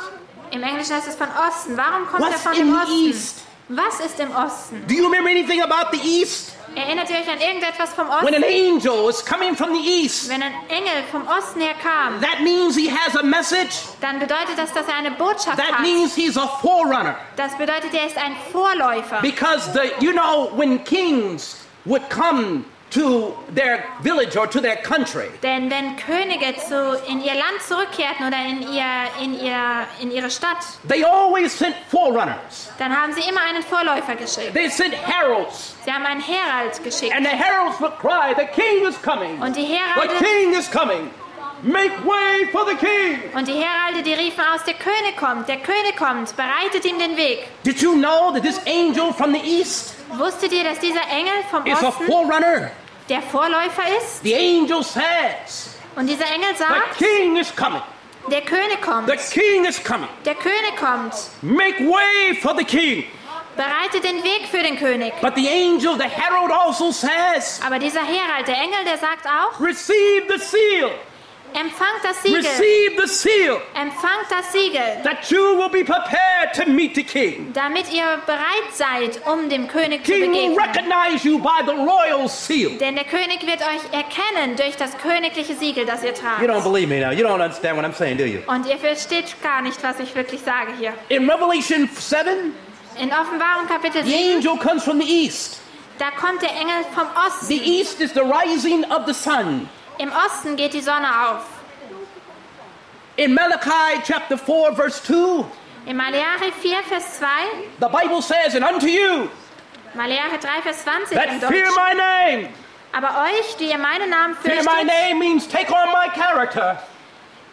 Im Englischen heißt es von Osten. Warum kommt What's er von dem the Osten? east? Was ist im Osten? Do you remember anything about the east? Erinnert ihr euch an irgendetwas vom When an angel is coming from the east, Wenn ein Engel vom Osten her kam, that means he has a message. dann bedeutet das, dass er eine Botschaft That hat. means he's a forerunner. Das bedeutet, er ist ein Vorläufer. Because the you know when kings would come to their village or to their country, Denn wenn Könige zu, in ihr Land zurückkehrten oder in, ihr, in, ihr, in ihre Stadt, they always sent forerunners. dann haben sie immer einen Vorläufer geschickt. They sent heralds, Sie haben einen Herald geschickt. and the heralds would cry, "The king is coming! Und die The Heralde, king is coming! Make way for the king!" und die Heralde, die riefen aus, der König kommt, der König kommt, bereitet ihm den Weg. Did you know that this angel from the east Wusstet ihr, dass dieser Engel vom is a Osten forerunner? Der Vorläufer ist? The angel says, Und dieser Engel "The sagt, king is coming! der König kommt, The king is coming! der König kommt, Make way for the king!" bereitet den Weg für den König. But the angel, the herald, also says, Aber dieser Herald, der Engel, der sagt auch, "Receive the seal! Empfangt das Siegel, Receive the seal!" empfangt das Siegel, that you will be prepared to meet the king. damit ihr bereit seid, um dem König zu King will begegnen. recognize you by the royal seal. Denn der König wird euch erkennen durch das königliche Siegel, das ihr You don't tragt. believe me now. You don't understand what I'm saying, do you? Und ihr versteht gar nicht, was ich wirklich sage hier. In Revelation 7, In Offenbarung Kapitel the 7, angel comes from the east. da kommt der Engel vom The Osten. east is the rising of the sun. Im Osten geht die Sonne auf. In Malachi chapter 4, verse 2, In Maleachi 4, Vers 2, the Bible says, And unto you Maleachi 3, Vers 20 im that fear Deutsch. my name. Aber euch, die ihr meinen Namen Fear my fürchtet, name means take on my character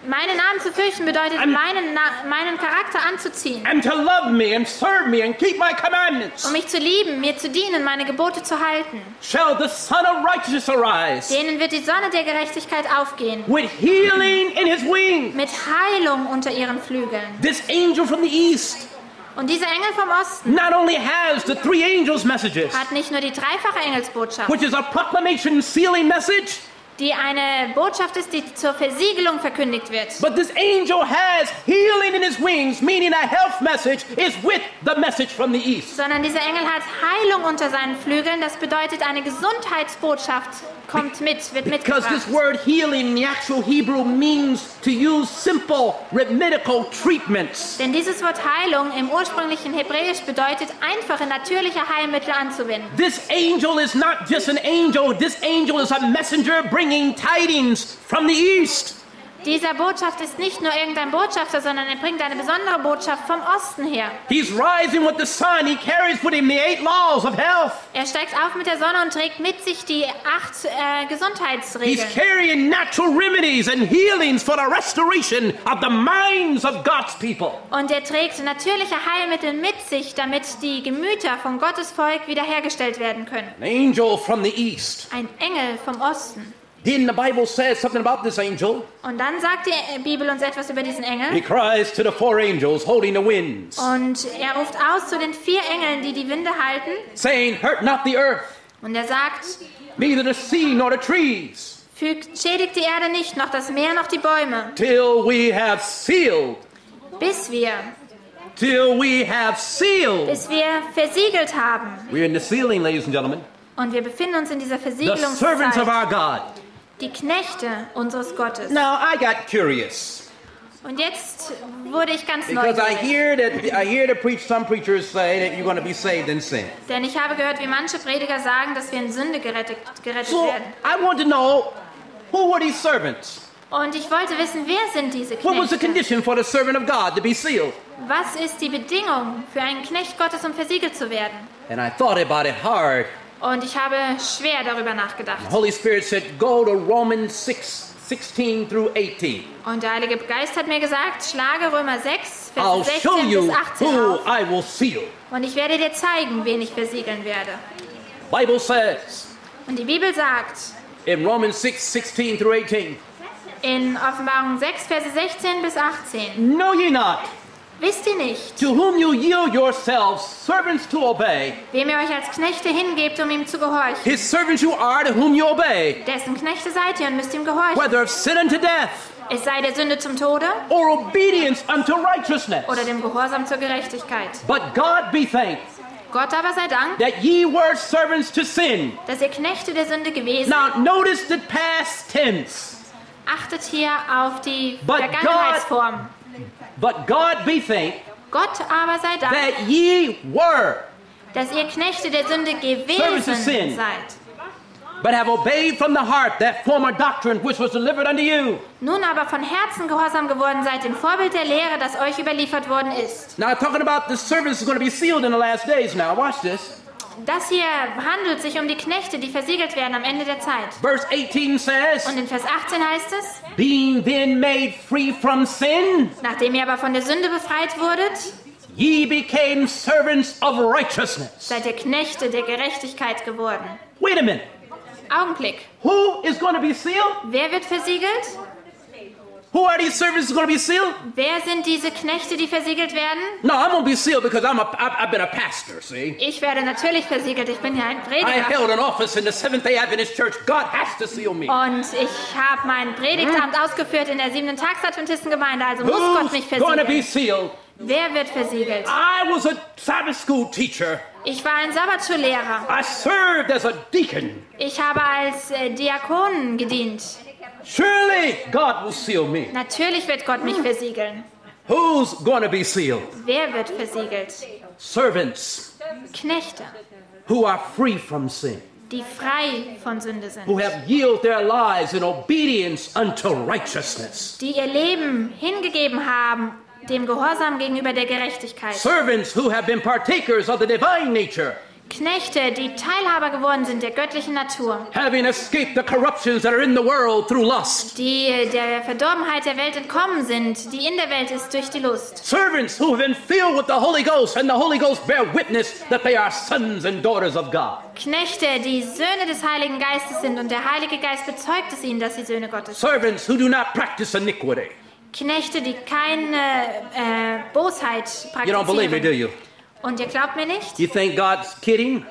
meinen Namen zu fürchten bedeutet, I'm- meinen, Na meinen Charakter anzuziehen. and to love me and serve me and keep my commandments. Um mich zu lieben, mir zu dienen, meine Gebote zu halten. Shall the Son of Righteousness arise Denen wird die Sonne der Gerechtigkeit aufgehen. with healing in his wings. Mit Heilung unter ihren Flügeln. This angel from the east Und dieser Engel vom Osten not only has the three angels' messages, hat nicht nur die dreifache Engelsbotschaft, which is a proclamation sealing message, die eine Botschaft ist, die zur Versiegelung verkündigt wird. but this angel has healing in his wings, meaning a health message is with the message from the east. Sondern dieser Engel hat Heilung unter seinen Flügeln. Das bedeutet, eine Gesundheitsbotschaft kommt mit, wird Because this mitgebracht. word healing in the actual Hebrew means to use simple medical treatments. Denn dieses Wort Heilung im ursprünglichen Hebräisch bedeutet, einfache, natürliche Heilmittel anzuwenden. This angel is not just an angel, this angel is a messenger bringing tidings from the east. Dieser Botschaft ist nicht nur irgendein Botschafter, sondern er bringt eine besondere Botschaft vom Osten her. He's rising with the sun. He carries with him the eight laws of health. Er steigt auf mit der Sonne und trägt mit sich die acht äh, He's Gesundheitsregeln. carrying natural remedies and healings for the restoration of the minds of God's people. Und er trägt natürliche Heilmittel mit sich, damit die Gemüter von Gottes Volk wiederhergestellt werden können. An angel from the east. Ein Engel vom Osten. Then the Bible says something about this angel. Und dann sagt die Bibel uns etwas über diesen Engel. He cries to the four angels holding the winds, Und er ruft aus zu den vier Engeln, die die Winde halten. saying, Hurt not the earth, Und er sagt, neither the sea nor the trees, fügt, schädigt die Erde nicht, noch das Meer, noch die Bäume, till we have sealed bis wir till we have sealed. bis wir versiegelt haben. We're in the sealing, ladies and gentlemen. Und wir befinden uns in dieser The servants of Versiegelungszeit. our God. Die Knechte unseres Gottes. Now I got curious Und jetzt wurde ich ganz because I neugierig. hear that I hear the preach some preachers say that you're going to be saved in sin. Denn ich habe gehört, wie manche Prediger sagen, dass wir in Sünde gerettet, gerettet So werden. I want to know who were these servants? Und ich wollte wissen, wer sind diese What was the Knechte? condition for the servant of God to be sealed? Was ist die Bedingung für einen Knecht Gottes, um versiegelt zu werden? And I thought about it hard. Und ich habe schwer darüber nachgedacht. The Holy Spirit said, Go to Romans 6 16 through 18. Und der Heilige Geist hat mir gesagt, schlage Römer 6, I'll Vers show 16 you bis 18 who auf. I will seal. Und ich werde dir zeigen, wen ich versiegeln werde. Bible says Und die Bibel sagt in Romans 6 16 through 18, in Offenbarung 6, Verse 16 bis 18. Know ye not Wisst ihr nicht, to whom you yield yourselves servants to obey, wem ihr euch als Knechte hingebt, um ihm zu gehorchen? his servants you are to whom you obey, Dessen Knechte seid ihr und müsst ihm gehorchen. whether of sin unto death Es sei der Sünde zum Tode or obedience unto righteousness. oder dem Gehorsam zur Gerechtigkeit. But God be thanked Gott aber sei Dank, that ye were servants to sin. dass ihr Knechte der Sünde gewesen Now notice the past tense. Achtet hier auf die But Vergangenheitsform. But God be thanked Gott aber sei Dank, that ye were, dass ihr Knechte der Sünde Servants of sin. gewesen seid. but have obeyed from the heart that former doctrine which was delivered unto you. Nun aber von Herzen gehorsam geworden seid dem Vorbild der Lehre, das euch überliefert worden ist. Now talking about the service is going to be sealed in the last days. Now watch this. Das hier handelt sich um die Knechte, die versiegelt werden am Ende der Zeit. Verse 18 says, Und in Vers 18 heißt es, Being then made free from sin, nachdem ihr aber von der Sünde befreit wurdet, ye became servants of righteousness. seid ihr Knechte der Gerechtigkeit geworden. Wait a minute. Augenblick. Who is going to be sealed? Wer wird versiegelt? Who are these servants going to be sealed? Wer sind diese Knechte, die versiegelt werden? No, I'm going to be sealed because I'm a, I've, I've been a pastor, see? Ich werde natürlich versiegelt. Ich bin ja ein I Prediger. held an office in the Seventh day Adventist Church. God has to seal me. Und ich habe mein Predigtamt ausgeführt in der siebten Tagsadventistengemeinde, also muss Gott mich Who's going to be versiegeln. sealed? Wer wird versiegelt? I was a Sabbath school teacher. Ich war ein Sabbatschullehrer. I served as a deacon. Ich habe als äh, Diakon gedient. Surely God will seal me. Natürlich wird Gott mich versiegeln. Who's going to be sealed? Wer wird versiegelt? Servants Knechte, who are free from sin, die frei von Sünde sind. who have yielded their lives in obedience unto righteousness. Die ihr Leben hingegeben haben dem Gehorsam gegenüber der Gerechtigkeit. Servants who have been partakers of the divine nature, Knechte, die Teilhaber geworden sind der göttlichen Natur. having escaped the corruptions that are in the world through lust. Die der Verdorbenheit der Welt entkommen sind, die in der Welt ist durch die Lust. Servants who have been filled with the Holy Ghost, and the Holy Ghost bear witness that they are sons and daughters of God. Knechte, die Söhne des Heiligen Geistes sind und der Heilige Geist bezeugt es ihnen, dass sie Söhne Gottes sind. Servants who do not practice iniquity. Knechte, die keine äh, Bosheit You don't believe me, do praktizieren. you? Und ihr glaubt mir nicht? You think God's kidding?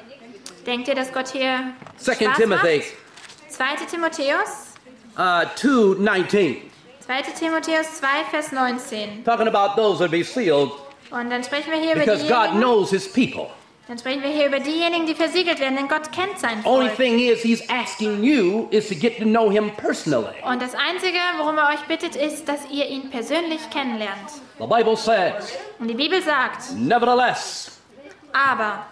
Denkt ihr, dass Gott hier Second Spaß Timothy macht? 2. Timotheus, uh, 2.19, 2. Timotheus 2, Vers 19. talking about those that be sealed Und dann sprechen wir hier über because God knows his people. Dann sprechen wir hier über diejenigen, die versiegelt werden, denn Gott kennt sein Only Volk. thing is, he's asking you is to get to know him personally. Und das Einzige, worum er euch bittet, ist, dass ihr ihn persönlich kennenlernt. The Bible says, Und die Bibel sagt, nevertheless, aber,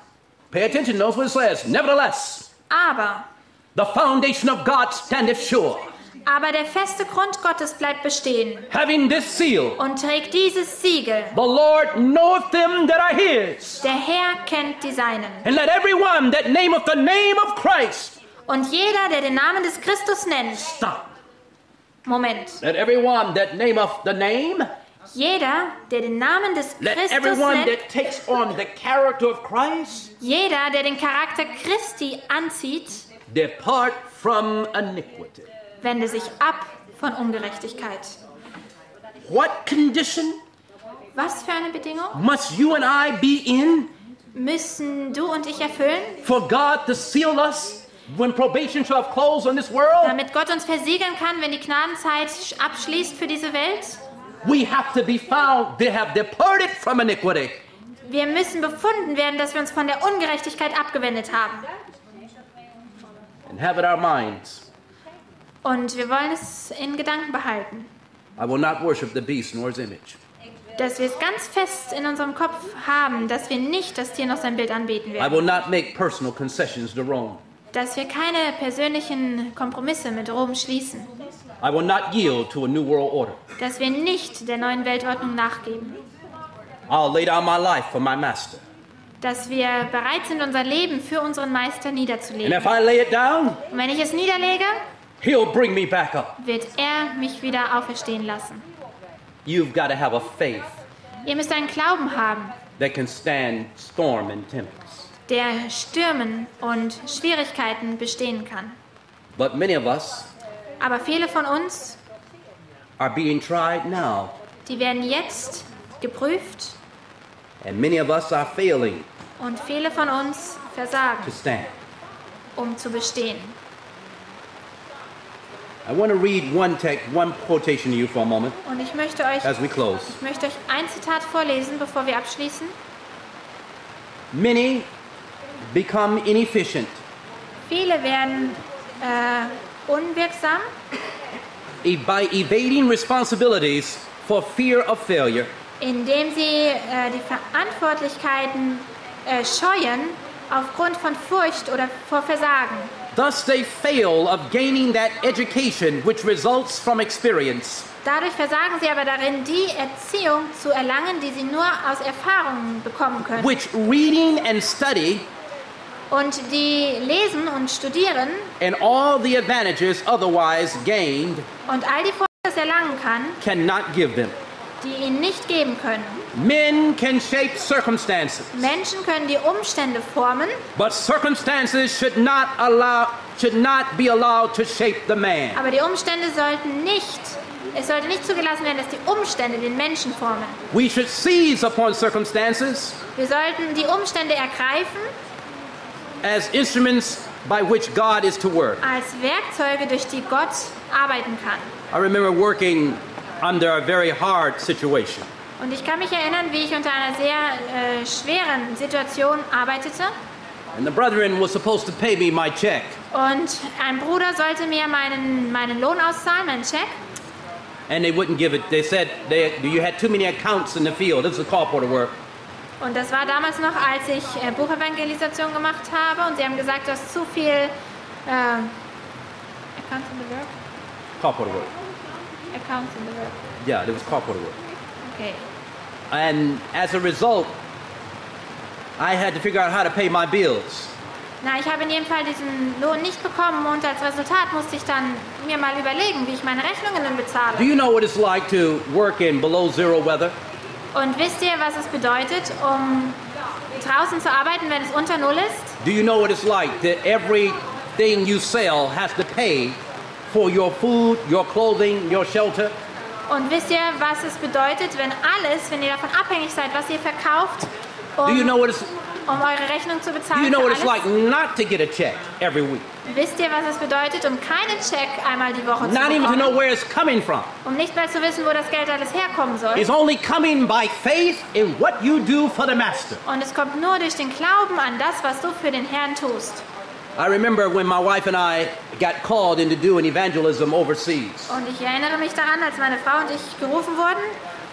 pay attention, notice what it says, nevertheless, aber, the foundation of God standeth sure, aber der feste Grund Gottes bleibt bestehen having this seal, und trägt dieses Siegel. the Lord knoweth them that are his. Der Herr kennt die Seinen. And let everyone that nameth the name of Christ Und jeder, der den Namen des Christus nennt, stop. Moment, Let everyone that nameth the name, jeder, der den Namen des Christus nennt, Christ jeder, der den Charakter Christi anzieht, depart from iniquity. Wende sich ab von Ungerechtigkeit. What condition Was für eine Bedingung must you and I be in müssen du und ich erfüllen, for God to seal us when probation shall have closed on this world? damit Gott uns versiegeln kann, wenn die Gnadenzeit abschließt für diese Welt? We have to be found to have departed from iniquity. Wir müssen befunden werden, dass wir uns von der Ungerechtigkeit abgewendet haben. and have it our minds. Und wir wollen es in Gedanken behalten, I will not worship the beast nor his image. dass wir es ganz fest in unserem Kopf haben, dass wir nicht das Tier noch sein Bild anbeten I werden, will not make personal concessions to Rome. dass wir keine persönlichen Kompromisse mit Rom schließen, I will not yield to a new world order. dass wir nicht der neuen Weltordnung nachgeben, I'll lay down my life for my master. dass wir bereit sind, unser Leben für unseren Meister And niederzulegen. if I lay it down, Und wenn ich es niederlege, he'll bring me back up. wird er mich wieder auferstehen lassen. You've got to have a faith Ihr müsst einen Glauben haben, that can stand storm and tempest. der Stürmen und Schwierigkeiten bestehen kann. But many of us Aber viele von uns, are being tried now, die werden jetzt geprüft and many of us are failing und viele von uns to versagen, stand. um zu bestehen. I want to read one text, one quotation to you for a moment Und ich möchte euch, as we close. ich möchte euch ein Zitat vorlesen, bevor wir abschließen. Many become inefficient, Viele werden äh, unwirksam, e- by evading responsibilities for fear of failure indem sie äh, die Verantwortlichkeiten äh, scheuen aufgrund von Furcht oder vor Versagen. Thus, they fail of gaining that education which results from experience, Dadurch versagen sie aber darin, die Erziehung zu erlangen, die sie nur aus Erfahrungen bekommen können. which reading and study Und die lesen und studieren and all the advantages otherwise gained und all die Vorteile erlangen kann, cannot give them. die ihnen nicht geben können. Men can shape circumstances, Menschen können die Umstände formen, but circumstances should not allow should not be allowed to shape the man. aber die Umstände sollten nicht, es sollte nicht zugelassen werden, dass die Umstände den Menschen formen. We should seize upon circumstances Wir sollten die Umstände ergreifen as instruments by which God is to work. als Werkzeuge, durch die Gott arbeiten kann. I remember working under a very hard situation. Und ich kann mich erinnern, wie ich unter einer sehr äh, schweren Situation arbeitete. And the brethren was supposed to pay me my check. Und ein Bruder sollte mir meinen, meinen Lohn auszahlen, meinen Check. And they wouldn't give it. They said they, you had too many accounts in the field. This is carporter work. Und das war damals noch, als ich äh, Buchevangelisation gemacht habe. Und sie haben gesagt, du hast zu viel. Äh, accounts in the work? Carporter work. Accounts in the work. Yeah, it was carporter work. Okay. And as a result, I had to figure out how to pay my bills. Na, ich habe in jedem Fall diesen Lohn nicht bekommen und als Resultat musste ich dann mir mal überlegen, wie ich meine Rechnungen dann Do you know what it's like to work in below zero weather? Und wisst ihr, was es bedeutet, um draußen zu arbeiten, wenn es unter Null ist? Do you know what it's like that everything you sell has to pay for your food, your clothing, your shelter? Und wisst ihr, was es bedeutet, wenn alles, wenn ihr davon abhängig seid, was ihr verkauft, um, you know um eure Rechnung zu bezahlen? you know für what it's alles? like not to get a check every week? Wisst ihr, was es bedeutet, um keinen Check einmal die Woche zu Not know bekommen? where it's coming from. Um nicht mal zu wissen, wo das Geld alles herkommen soll. It's only coming by faith in what you do for the master. Und es kommt nur durch den Glauben an das, was du für den Herrn tust. I remember when my wife and I got called into doing evangelism overseas. Und ich erinnere mich daran, als meine Frau und ich gerufen wurden,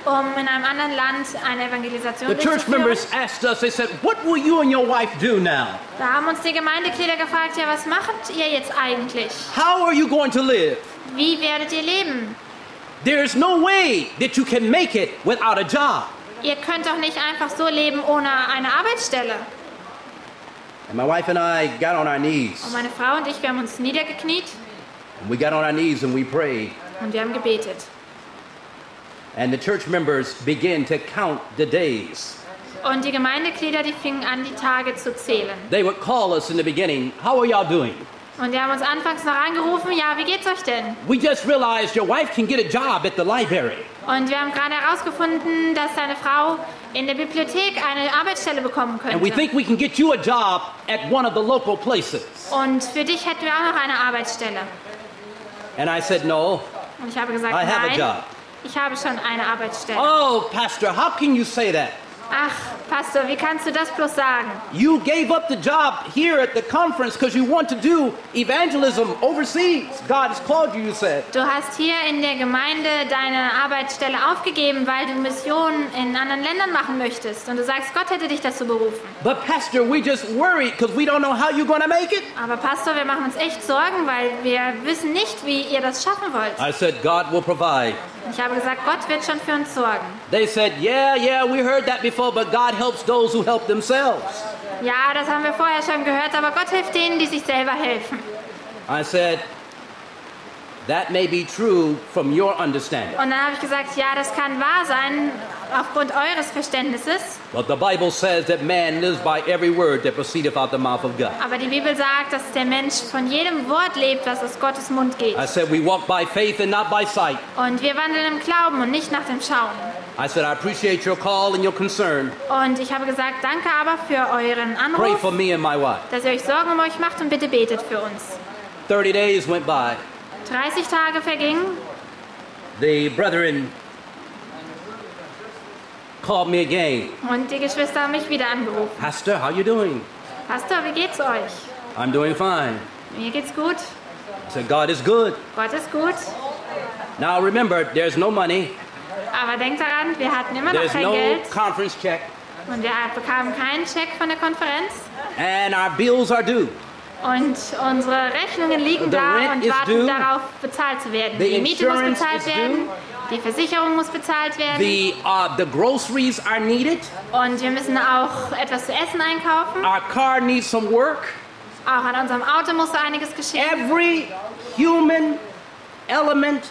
um in einem anderen Land eine Evangelisation The church members asked us, they said, What will you and your wife do now? Da haben uns die Gemeindeglieder gefragt, ja, was macht ihr jetzt eigentlich? How are you going to live? Wie werdet ihr leben? There's no way that you can make it without a job. Ihr könnt doch nicht einfach so leben ohne eine Arbeitsstelle. And my wife and I got on our knees. Und meine Frau und ich, wir haben uns niedergekniet And we got on our knees and we prayed. und wir haben gebetet. And the church members began to count the days. Und die Gemeindeglieder, die fingen an, die Tage zu zählen. They would call us in the beginning, How are y'all doing? Und die haben uns anfangs noch angerufen, ja, wie geht's euch denn? We just realized your wife can get a job at the library. Und wir haben gerade herausgefunden, dass deine Frau in der Bibliothek eine Arbeitsstelle bekommen And we könnte. think we can get you a job at one of the local places. Und für dich hätten wir auch noch eine Arbeitsstelle. And I said, No. Und ich habe gesagt, I have a nein, job. ich habe schon eine Arbeitsstelle. Oh, Pastor, how can you say that? Ach, Pastor, wie kannst du das bloß sagen? You gave up the job here at the conference because you want to do evangelism overseas. God has called you, you said. Du hast hier in der Gemeinde deine Arbeitsstelle aufgegeben, weil du Missionen in anderen Ländern machen möchtest. Und du sagst, Gott hätte dich dazu berufen. But, Pastor, we just worried because we don't know how you're going to make it. Aber Pastor, wir machen uns echt Sorgen, weil wir wissen nicht, wie ihr das schaffen wollt. I said, God will provide. Ich habe gesagt, Gott wird schon für uns sorgen. They said, Yeah, yeah, we heard that before, but God helps those who help themselves. Ja, das haben wir vorher schon gehört, aber Gott hilft denen, die sich selber helfen. I said, That may be true from your understanding. Und dann habe ich gesagt, ja, das kann wahr sein aufgrund eures Verständnisses. But the Bible says that man lives by every word that proceedeth out of the mouth of God. Aber die Bibel sagt, dass der Mensch von jedem Wort lebt, was aus Gottes Mund geht. I said, We walk by faith and not by sight. Und wir wandeln im Glauben und nicht nach dem Schauen. I said, I appreciate your call and your concern. Und ich habe gesagt, danke aber für euren Anruf. Pray for me and my wife. dass ihr euch Sorgen um euch macht und bitte betet für uns. 30 days went by. 30 Tage vergingen The brethren called me again. und die Geschwister haben mich wieder angerufen. Pastor, how you doing? Pastor, wie geht's euch? I'm doing fine. Mir geht's gut. I said, God is good. Gott ist gut. Now remember, there's no money. Aber denkt daran, wir hatten immer noch There's kein no Geld conference check. und wir bekamen keinen Check von der Konferenz. And our bills are due. Und unsere Rechnungen liegen da und warten darauf, bezahlt zu werden. The Die Miete muss bezahlt werden, die Versicherung muss bezahlt werden The, uh, the groceries are needed. und wir müssen auch etwas zu essen einkaufen. Our car needs some work. Auch an unserem Auto muss einiges geschehen. Every human element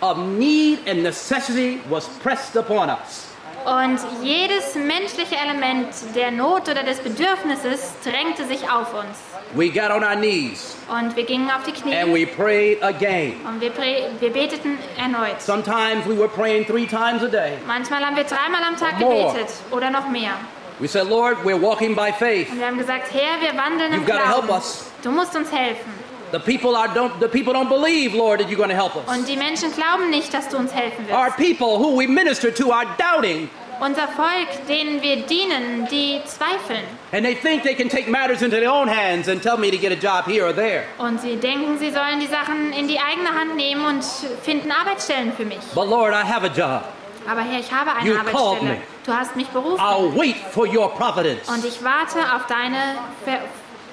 of need and necessity was pressed upon us. Und jedes menschliche Element der Not oder des Bedürfnisses drängte sich auf uns. We got on our knees Und wir gingen auf die and Knie we prayed again. und wir, wir beteten erneut. Sometimes we were praying three times a day. Manchmal haben wir dreimal am Tag More. gebetet oder noch mehr. We said, Lord, we're walking by faith. Und wir haben gesagt, Herr, wir wandeln im You've help Glauben. us. Du musst uns helfen. The people are don't the people don't believe, Lord, that you're going to help us. Und die Menschen glauben nicht, dass du uns helfen Our wirst. people who we minister to are doubting, Unser Volk, denen wir dienen, die zweifeln. and they think they can take matters into their own hands and tell me to get a job here or there. Und sie denken, sie sollen die Sachen in die eigene Hand nehmen und finden Arbeitsstellen für mich. But Lord, I have a job. Aber Herr, ich habe eine You Arbeitsstelle. me. Du hast mich berufen. I'll wait for your providence. Und ich warte auf deine Ver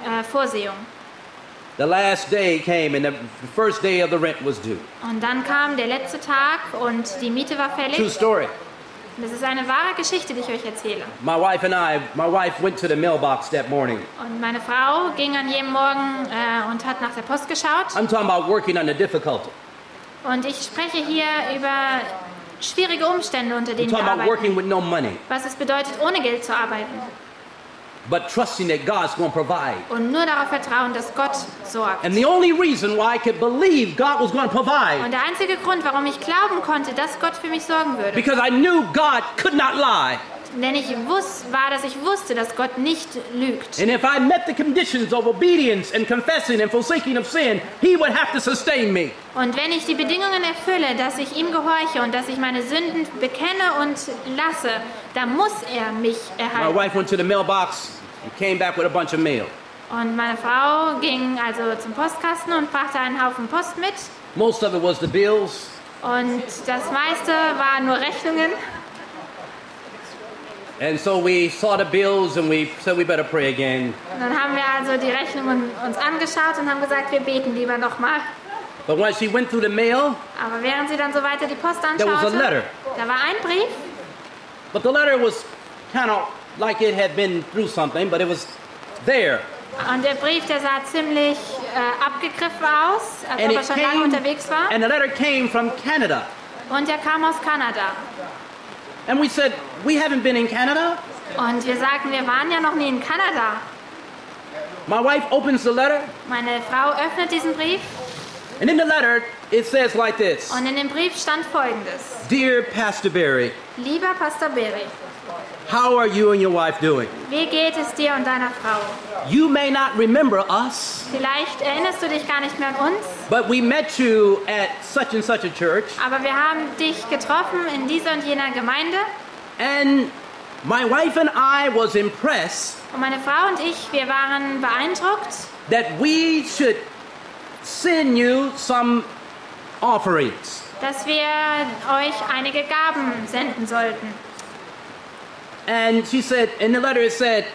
äh, Vorsehung. The last day came, and the first day of the rent was due. Und dann kam der letzte Tag und die Miete war True fällig. story. Das ist eine wahre Geschichte, die ich euch erzähle. My wife and I, my wife went to the mailbox that morning. Und meine Frau ging an jedem Morgen äh, und hat nach der Post geschaut. I'm talking about working under difficulty. Und ich spreche hier über schwierige Umstände, unter I'm denen wir talking about working arbeiten. with no money, Was es bedeutet, ohne Geld zu arbeiten. But trusting that God's going to provide. Und nur darauf vertrauen, dass Gott sorgt. And the only reason why I could believe God was going to provide Und der einzige Grund, warum ich glauben konnte, dass Gott für mich sorgen würde, because I knew God could not lie. denn ich wus war, dass ich wusste, dass Gott nicht lügt. And if I met the conditions of obedience and confessing and forsaking of sin, He would have to sustain me. Und wenn ich die Bedingungen erfülle, dass ich ihm gehorche und dass ich meine Sünden bekenne und lasse, dann muss er mich My erhalten. wife went to the mailbox and came back with a bunch of mail. Und meine Frau ging also zum Postkasten und brachte einen Haufen Post mit. Most of it was the bills. Und das meiste waren nur Rechnungen. And so we saw the bills and we said we better pray again. Und dann haben wir also die Rechnungen uns angeschaut und haben gesagt, wir beten lieber nochmal. But when she went through the mail, Aber während sie dann so weiter die Post There was a letter. anschaute, da war ein Brief but the letter was kind of like it had been through something, but it was there. und der Brief, der sah ziemlich äh, abgegriffen aus, als And ob er schon lange came, unterwegs war. and the letter came from Canada. Und er kam aus Kanada. And we said, we haven't been in Canada. Und wir sagten, wir waren ja noch nie in Kanada. My wife opens the letter, Meine Frau öffnet diesen Brief and in the letter it says like this: und in dem Brief stand folgendes. Dear Pastor Barry, Lieber Pastor Berry, how are you and your wife doing? wie geht es dir und deiner Frau? You may not remember us, Vielleicht erinnerst du dich gar nicht mehr an uns, but we met you at such and such a church, aber wir haben dich getroffen in dieser und jener Gemeinde and My wife and I was impressed Und meine Frau und ich, wir waren beeindruckt, that we should send you some offerings. dass wir euch einige Gaben senden sollten. And she said, in the letter it said,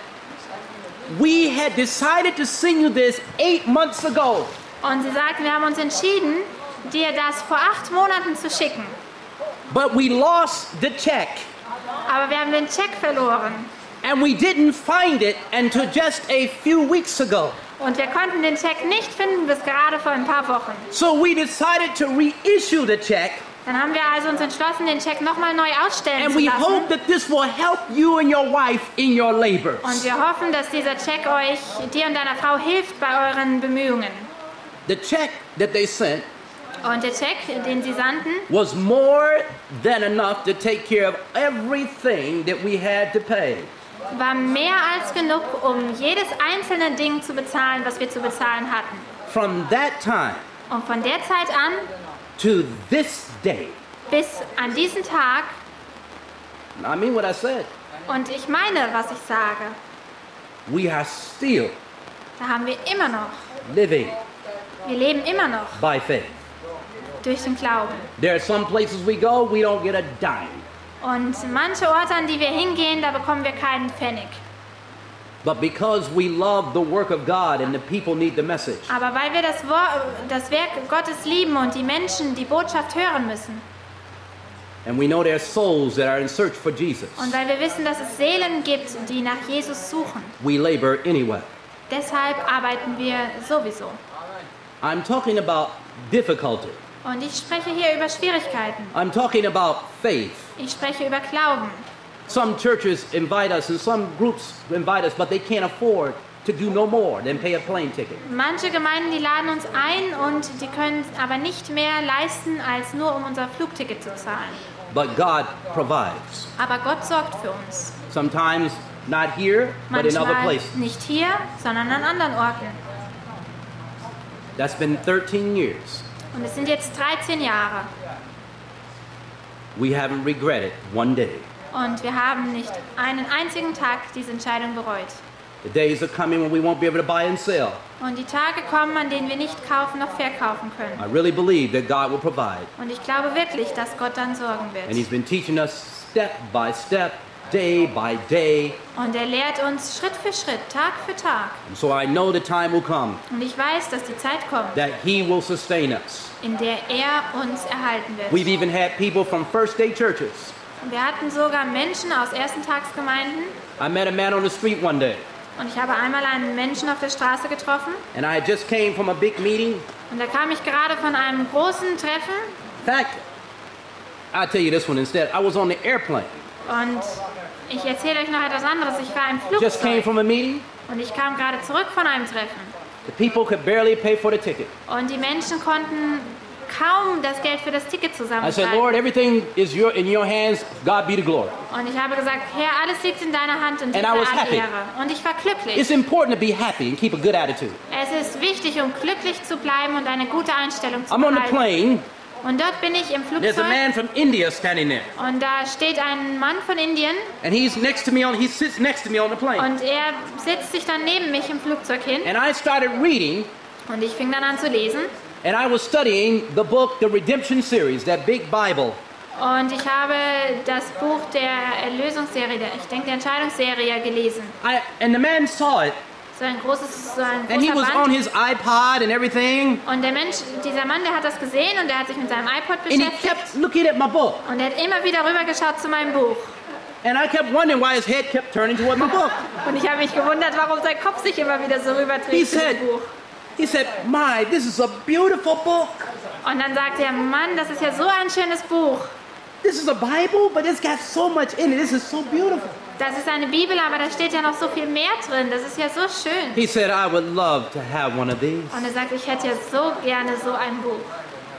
we had decided to send you this eight months ago. Und sie sagten, wir haben uns entschieden, dir das vor acht Monaten zu schicken. But we lost the check Aber wir haben den Check verloren. and we didn't find it until just a few weeks ago. Und wir konnten den Check nicht finden bis gerade vor ein paar Wochen. So we decided to reissue the check Dann haben wir also uns entschlossen, den Check nochmal neu ausstellen and zu we hope lassen. that this will help you and your wife in your labors. Und wir hoffen, dass dieser Check euch, dir und deiner Frau hilft bei euren Bemühungen. The check that they sent Und der Check, den sie sandten, was more than enough to take care of everything that we had to pay. war mehr als genug, um jedes einzelne Ding zu bezahlen, was wir zu bezahlen hatten. From that time Und von der Zeit an to this day, bis an diesen Tag, I mean what I said, und ich meine, was ich sage, we are still da haben wir immer noch, living wir leben immer noch by faith. durch den Glauben. There are some places we go, we don't get a dime. Und manche Orte, an die wir hingehen, da bekommen wir keinen Pfennig. But because we love the work of God and the people need the message, Aber weil wir das, das Werk Gottes lieben und die Menschen die Botschaft hören müssen and we know there are souls that are in search for Jesus, und weil wir wissen, dass es Seelen gibt, die nach Jesus suchen, we labor anyway. deshalb arbeiten wir sowieso. I'm talking about difficulty. Und ich spreche hier über Schwierigkeiten. I'm talking about faith. Ich spreche über Glauben. Some churches invite us and some groups invite us, but they can't afford to do no more than pay a plane ticket. Manche Gemeinden, die laden uns ein und die können aber nicht mehr leisten, als nur um unser Flugticket zu zahlen. But God provides. Aber Gott sorgt für uns. Sometimes not here, but in other places. nicht hier, sondern an anderen Orten. That's been 13 years. Und es sind jetzt 13 Jahre. We haven't regretted one day. Und wir haben nicht einen einzigen Tag diese Entscheidung bereut. The days are coming when we won't be able to buy and sell. Und die Tage kommen, an denen wir nicht kaufen noch verkaufen können. I really believe that God will provide. Und ich glaube wirklich, dass Gott dann sorgen And wird. He's been teaching us step by step, day by day. Und er lehrt uns Schritt für Schritt, Tag für Tag. And so I know the time will come Und ich weiß, dass die Zeit kommt, that He will sustain us. in der er uns erhalten We've wird. even had people from first day churches. Wir hatten sogar Menschen aus Erstentagsgemeinden. I met a man on the street one day, Und ich habe einmal einen Menschen auf der Straße getroffen. and I just came from a big meeting. Und da kam ich gerade von einem großen Treffen. In fact, I'll tell you this one instead. I was on the airplane. Und ich erzähle euch noch etwas anderes. Ich war im Just came Flugzeug. from a meeting. Und ich kam gerade zurück von einem Treffen. The people could barely pay for the ticket. Und die Menschen konnten kaum das Geld für das Ticket I said. Lord, everything is your, in your hands. God be the glory. Und ich habe gesagt, Herr, alles liegt in deiner Hand und dir And I was sei alle. Ehre. Und ich war glücklich. It's important to be happy and keep a good attitude. Es ist wichtig, um glücklich zu bleiben und eine gute Einstellung zu I'm on the behalten. plane. Und dort bin ich im There's a Flugzeug man from India standing there, und da steht ein Mann von Indien and he's next to me on. He sits next to me on the plane, und er setzt sich dann neben mich im Flugzeug hin and I started reading, und ich fing dann an zu lesen and I was studying the book, the Redemption series, that big Bible. und ich habe das Buch der Erlösungsserie, der, ich denke der Entscheidungsserie gelesen. I, and the man saw it, So ein großes, so ein and he was on his iPod and everything, Und der Mensch, dieser Mann, der hat das gesehen und der hat sich mit seinem iPod beschäftigt. and he kept looking at my book, und er hat immer wieder rübergeschaut zu meinem Buch. and I kept wondering why his head kept turning toward my book. Und ich habe mich gewundert, warum sein Kopf sich immer wieder so He rüberdreht zu said, dem Buch. He said, "My, this is a beautiful book. Und dann sagte er, Mann, das ist ja so ein schönes Buch. This is a Bible, but it's got so much in it. This is so beautiful." Das ist eine Bibel, aber da steht ja noch so viel mehr drin. Das ist ja so schön. He said, "I would love to have one of these." Und er sagt, ich hätte ja so gerne so ein Buch.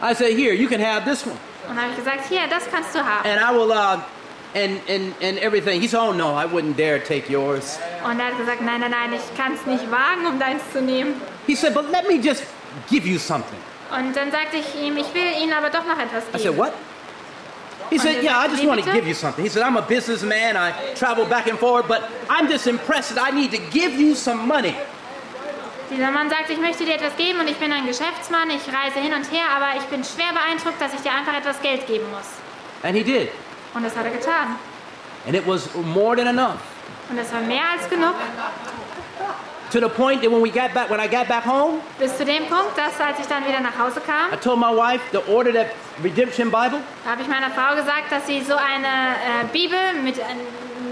I said, "Here, you can have this one." Und dann habe ich gesagt, hier, das kannst du haben. and I will uh and and and everything. He said, "Oh no, I wouldn't dare take yours." Und er hat gesagt, nein, nein, nein, ich kann es nicht wagen, um deins zu nehmen. He said, "But let me just give you something." Und dann sagte ich ihm, ich will Ihnen aber doch noch etwas I said, geben. "What?" He said, Yeah, I just "Wie want to bitte?" give you something. He said, I'm a businessman. I travel back and forth, but I'm just impressed that I need to give you some money. Dieser Mann sagte, ich möchte dir etwas geben und ich bin ein Geschäftsmann, ich reise hin und her, aber ich bin schwer beeindruckt, dass ich dir einfach etwas Geld geben muss. And he did. Und das hat er getan. And it was more than enough. Und das war mehr als genug, To the point that when we got back, when I got back home, bis zu dem Punkt, dass als ich dann wieder nach Hause kam, I told my wife to order that redemption Bible. habe ich meiner Frau gesagt, dass sie so eine äh, Bibel mit, äh,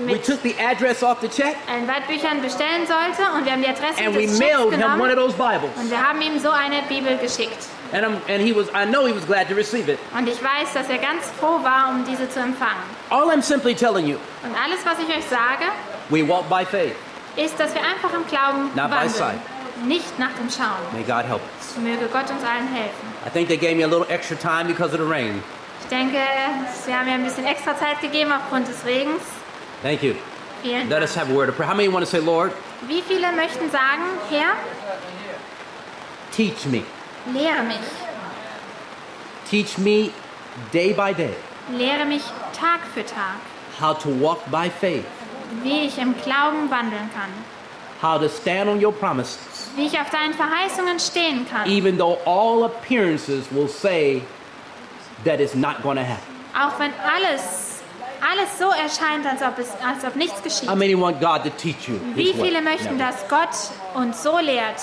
We mit took the address off the check allen Waldbüchern bestellen sollte und wir haben die Adresse and we des Schecks mailed him one of those Bibles. und wir haben ihm so eine Bibel geschickt. And, I'm, and he was, I know he was glad to receive it. Und ich weiß, dass er ganz froh war, um diese zu empfangen. All I'm simply telling you, Und alles, was ich euch sage, we walk by faith. Ist, dass wir einfach im Glauben Not by sight. nicht nach dem Schauen. May God help us. Möge Gott uns allen helfen. I think they gave me a little extra time because of the rain. Ich denke, sie haben mir ein bisschen extra Zeit gegeben aufgrund des Regens. Thank you. Vielen Let Dank. us have a word of prayer. How many want to say, Lord, Wie viele möchten sagen, Herr, teach me. lehre mich. Teach me day by day Lehre mich Tag für Tag, how to walk by faith, wie ich im Glauben wandeln kann. how to stand on your promises, Wie ich auf deinen Verheißungen stehen kann. even though all appearances will say that it's not going to happen. Auch wenn alles, alles so erscheint, als ob, es, als ob nichts geschieht. How many want God to teach you? Wie viele möchten, Never. dass Gott uns so lehrt?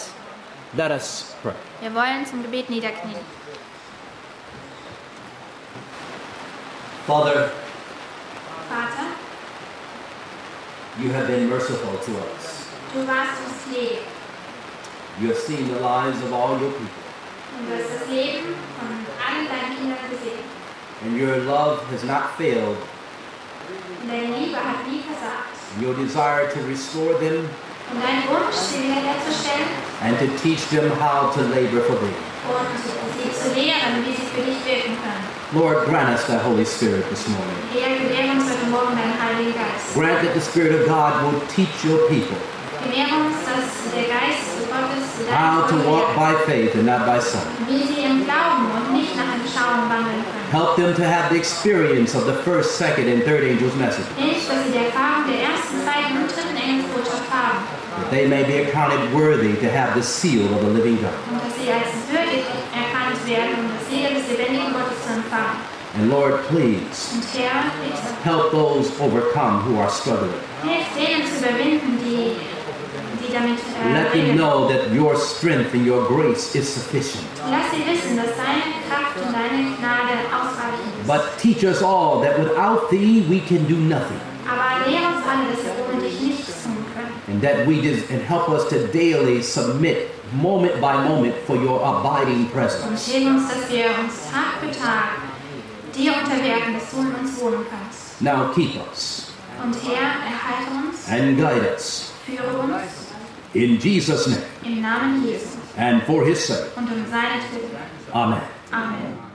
Let us pray. Wir wollen zum Gebet niederknien. Father, Vater, you have been merciful to us. du warst uns gnädig You have seen the lives of all your people, und du hast das Leben von allen deinen Kindern gesehen. and your love has not failed. Und deine Liebe hat nie versagt. Your desire to restore them and to teach them how to labor for thee. Lord, grant us thy Holy Spirit this morning. Grant that the Spirit of God will teach your people how to walk by faith and not by sight. Help them to have the experience of the first, second, and third angel's message that they may be accounted worthy to have the seal of the living God. und dass sie als würdig erkannt werden, um das Siegel des lebendigen Gottes empfangen. And Lord, please Und Herr, bitte, help those overcome who are struggling. hilf denen zu überwinden, die, die damit äh, Let them know that your strength and your grace is sufficient. Lass sie wissen, dass deine Kraft und deine Gnade ausreichend ist. But teach us all that without thee we can do nothing. And that we just, and help us to daily submit moment by moment for your abiding Und presence. uns, dass wir uns Tag für Tag dir unterwerfen, dass du in uns wohnen kannst. Now keep us Und Herr, erhalte uns, and guide us führe uns in Jesus' name im Namen Jesu and for his sake. und um seine Tod. Amen. Amen.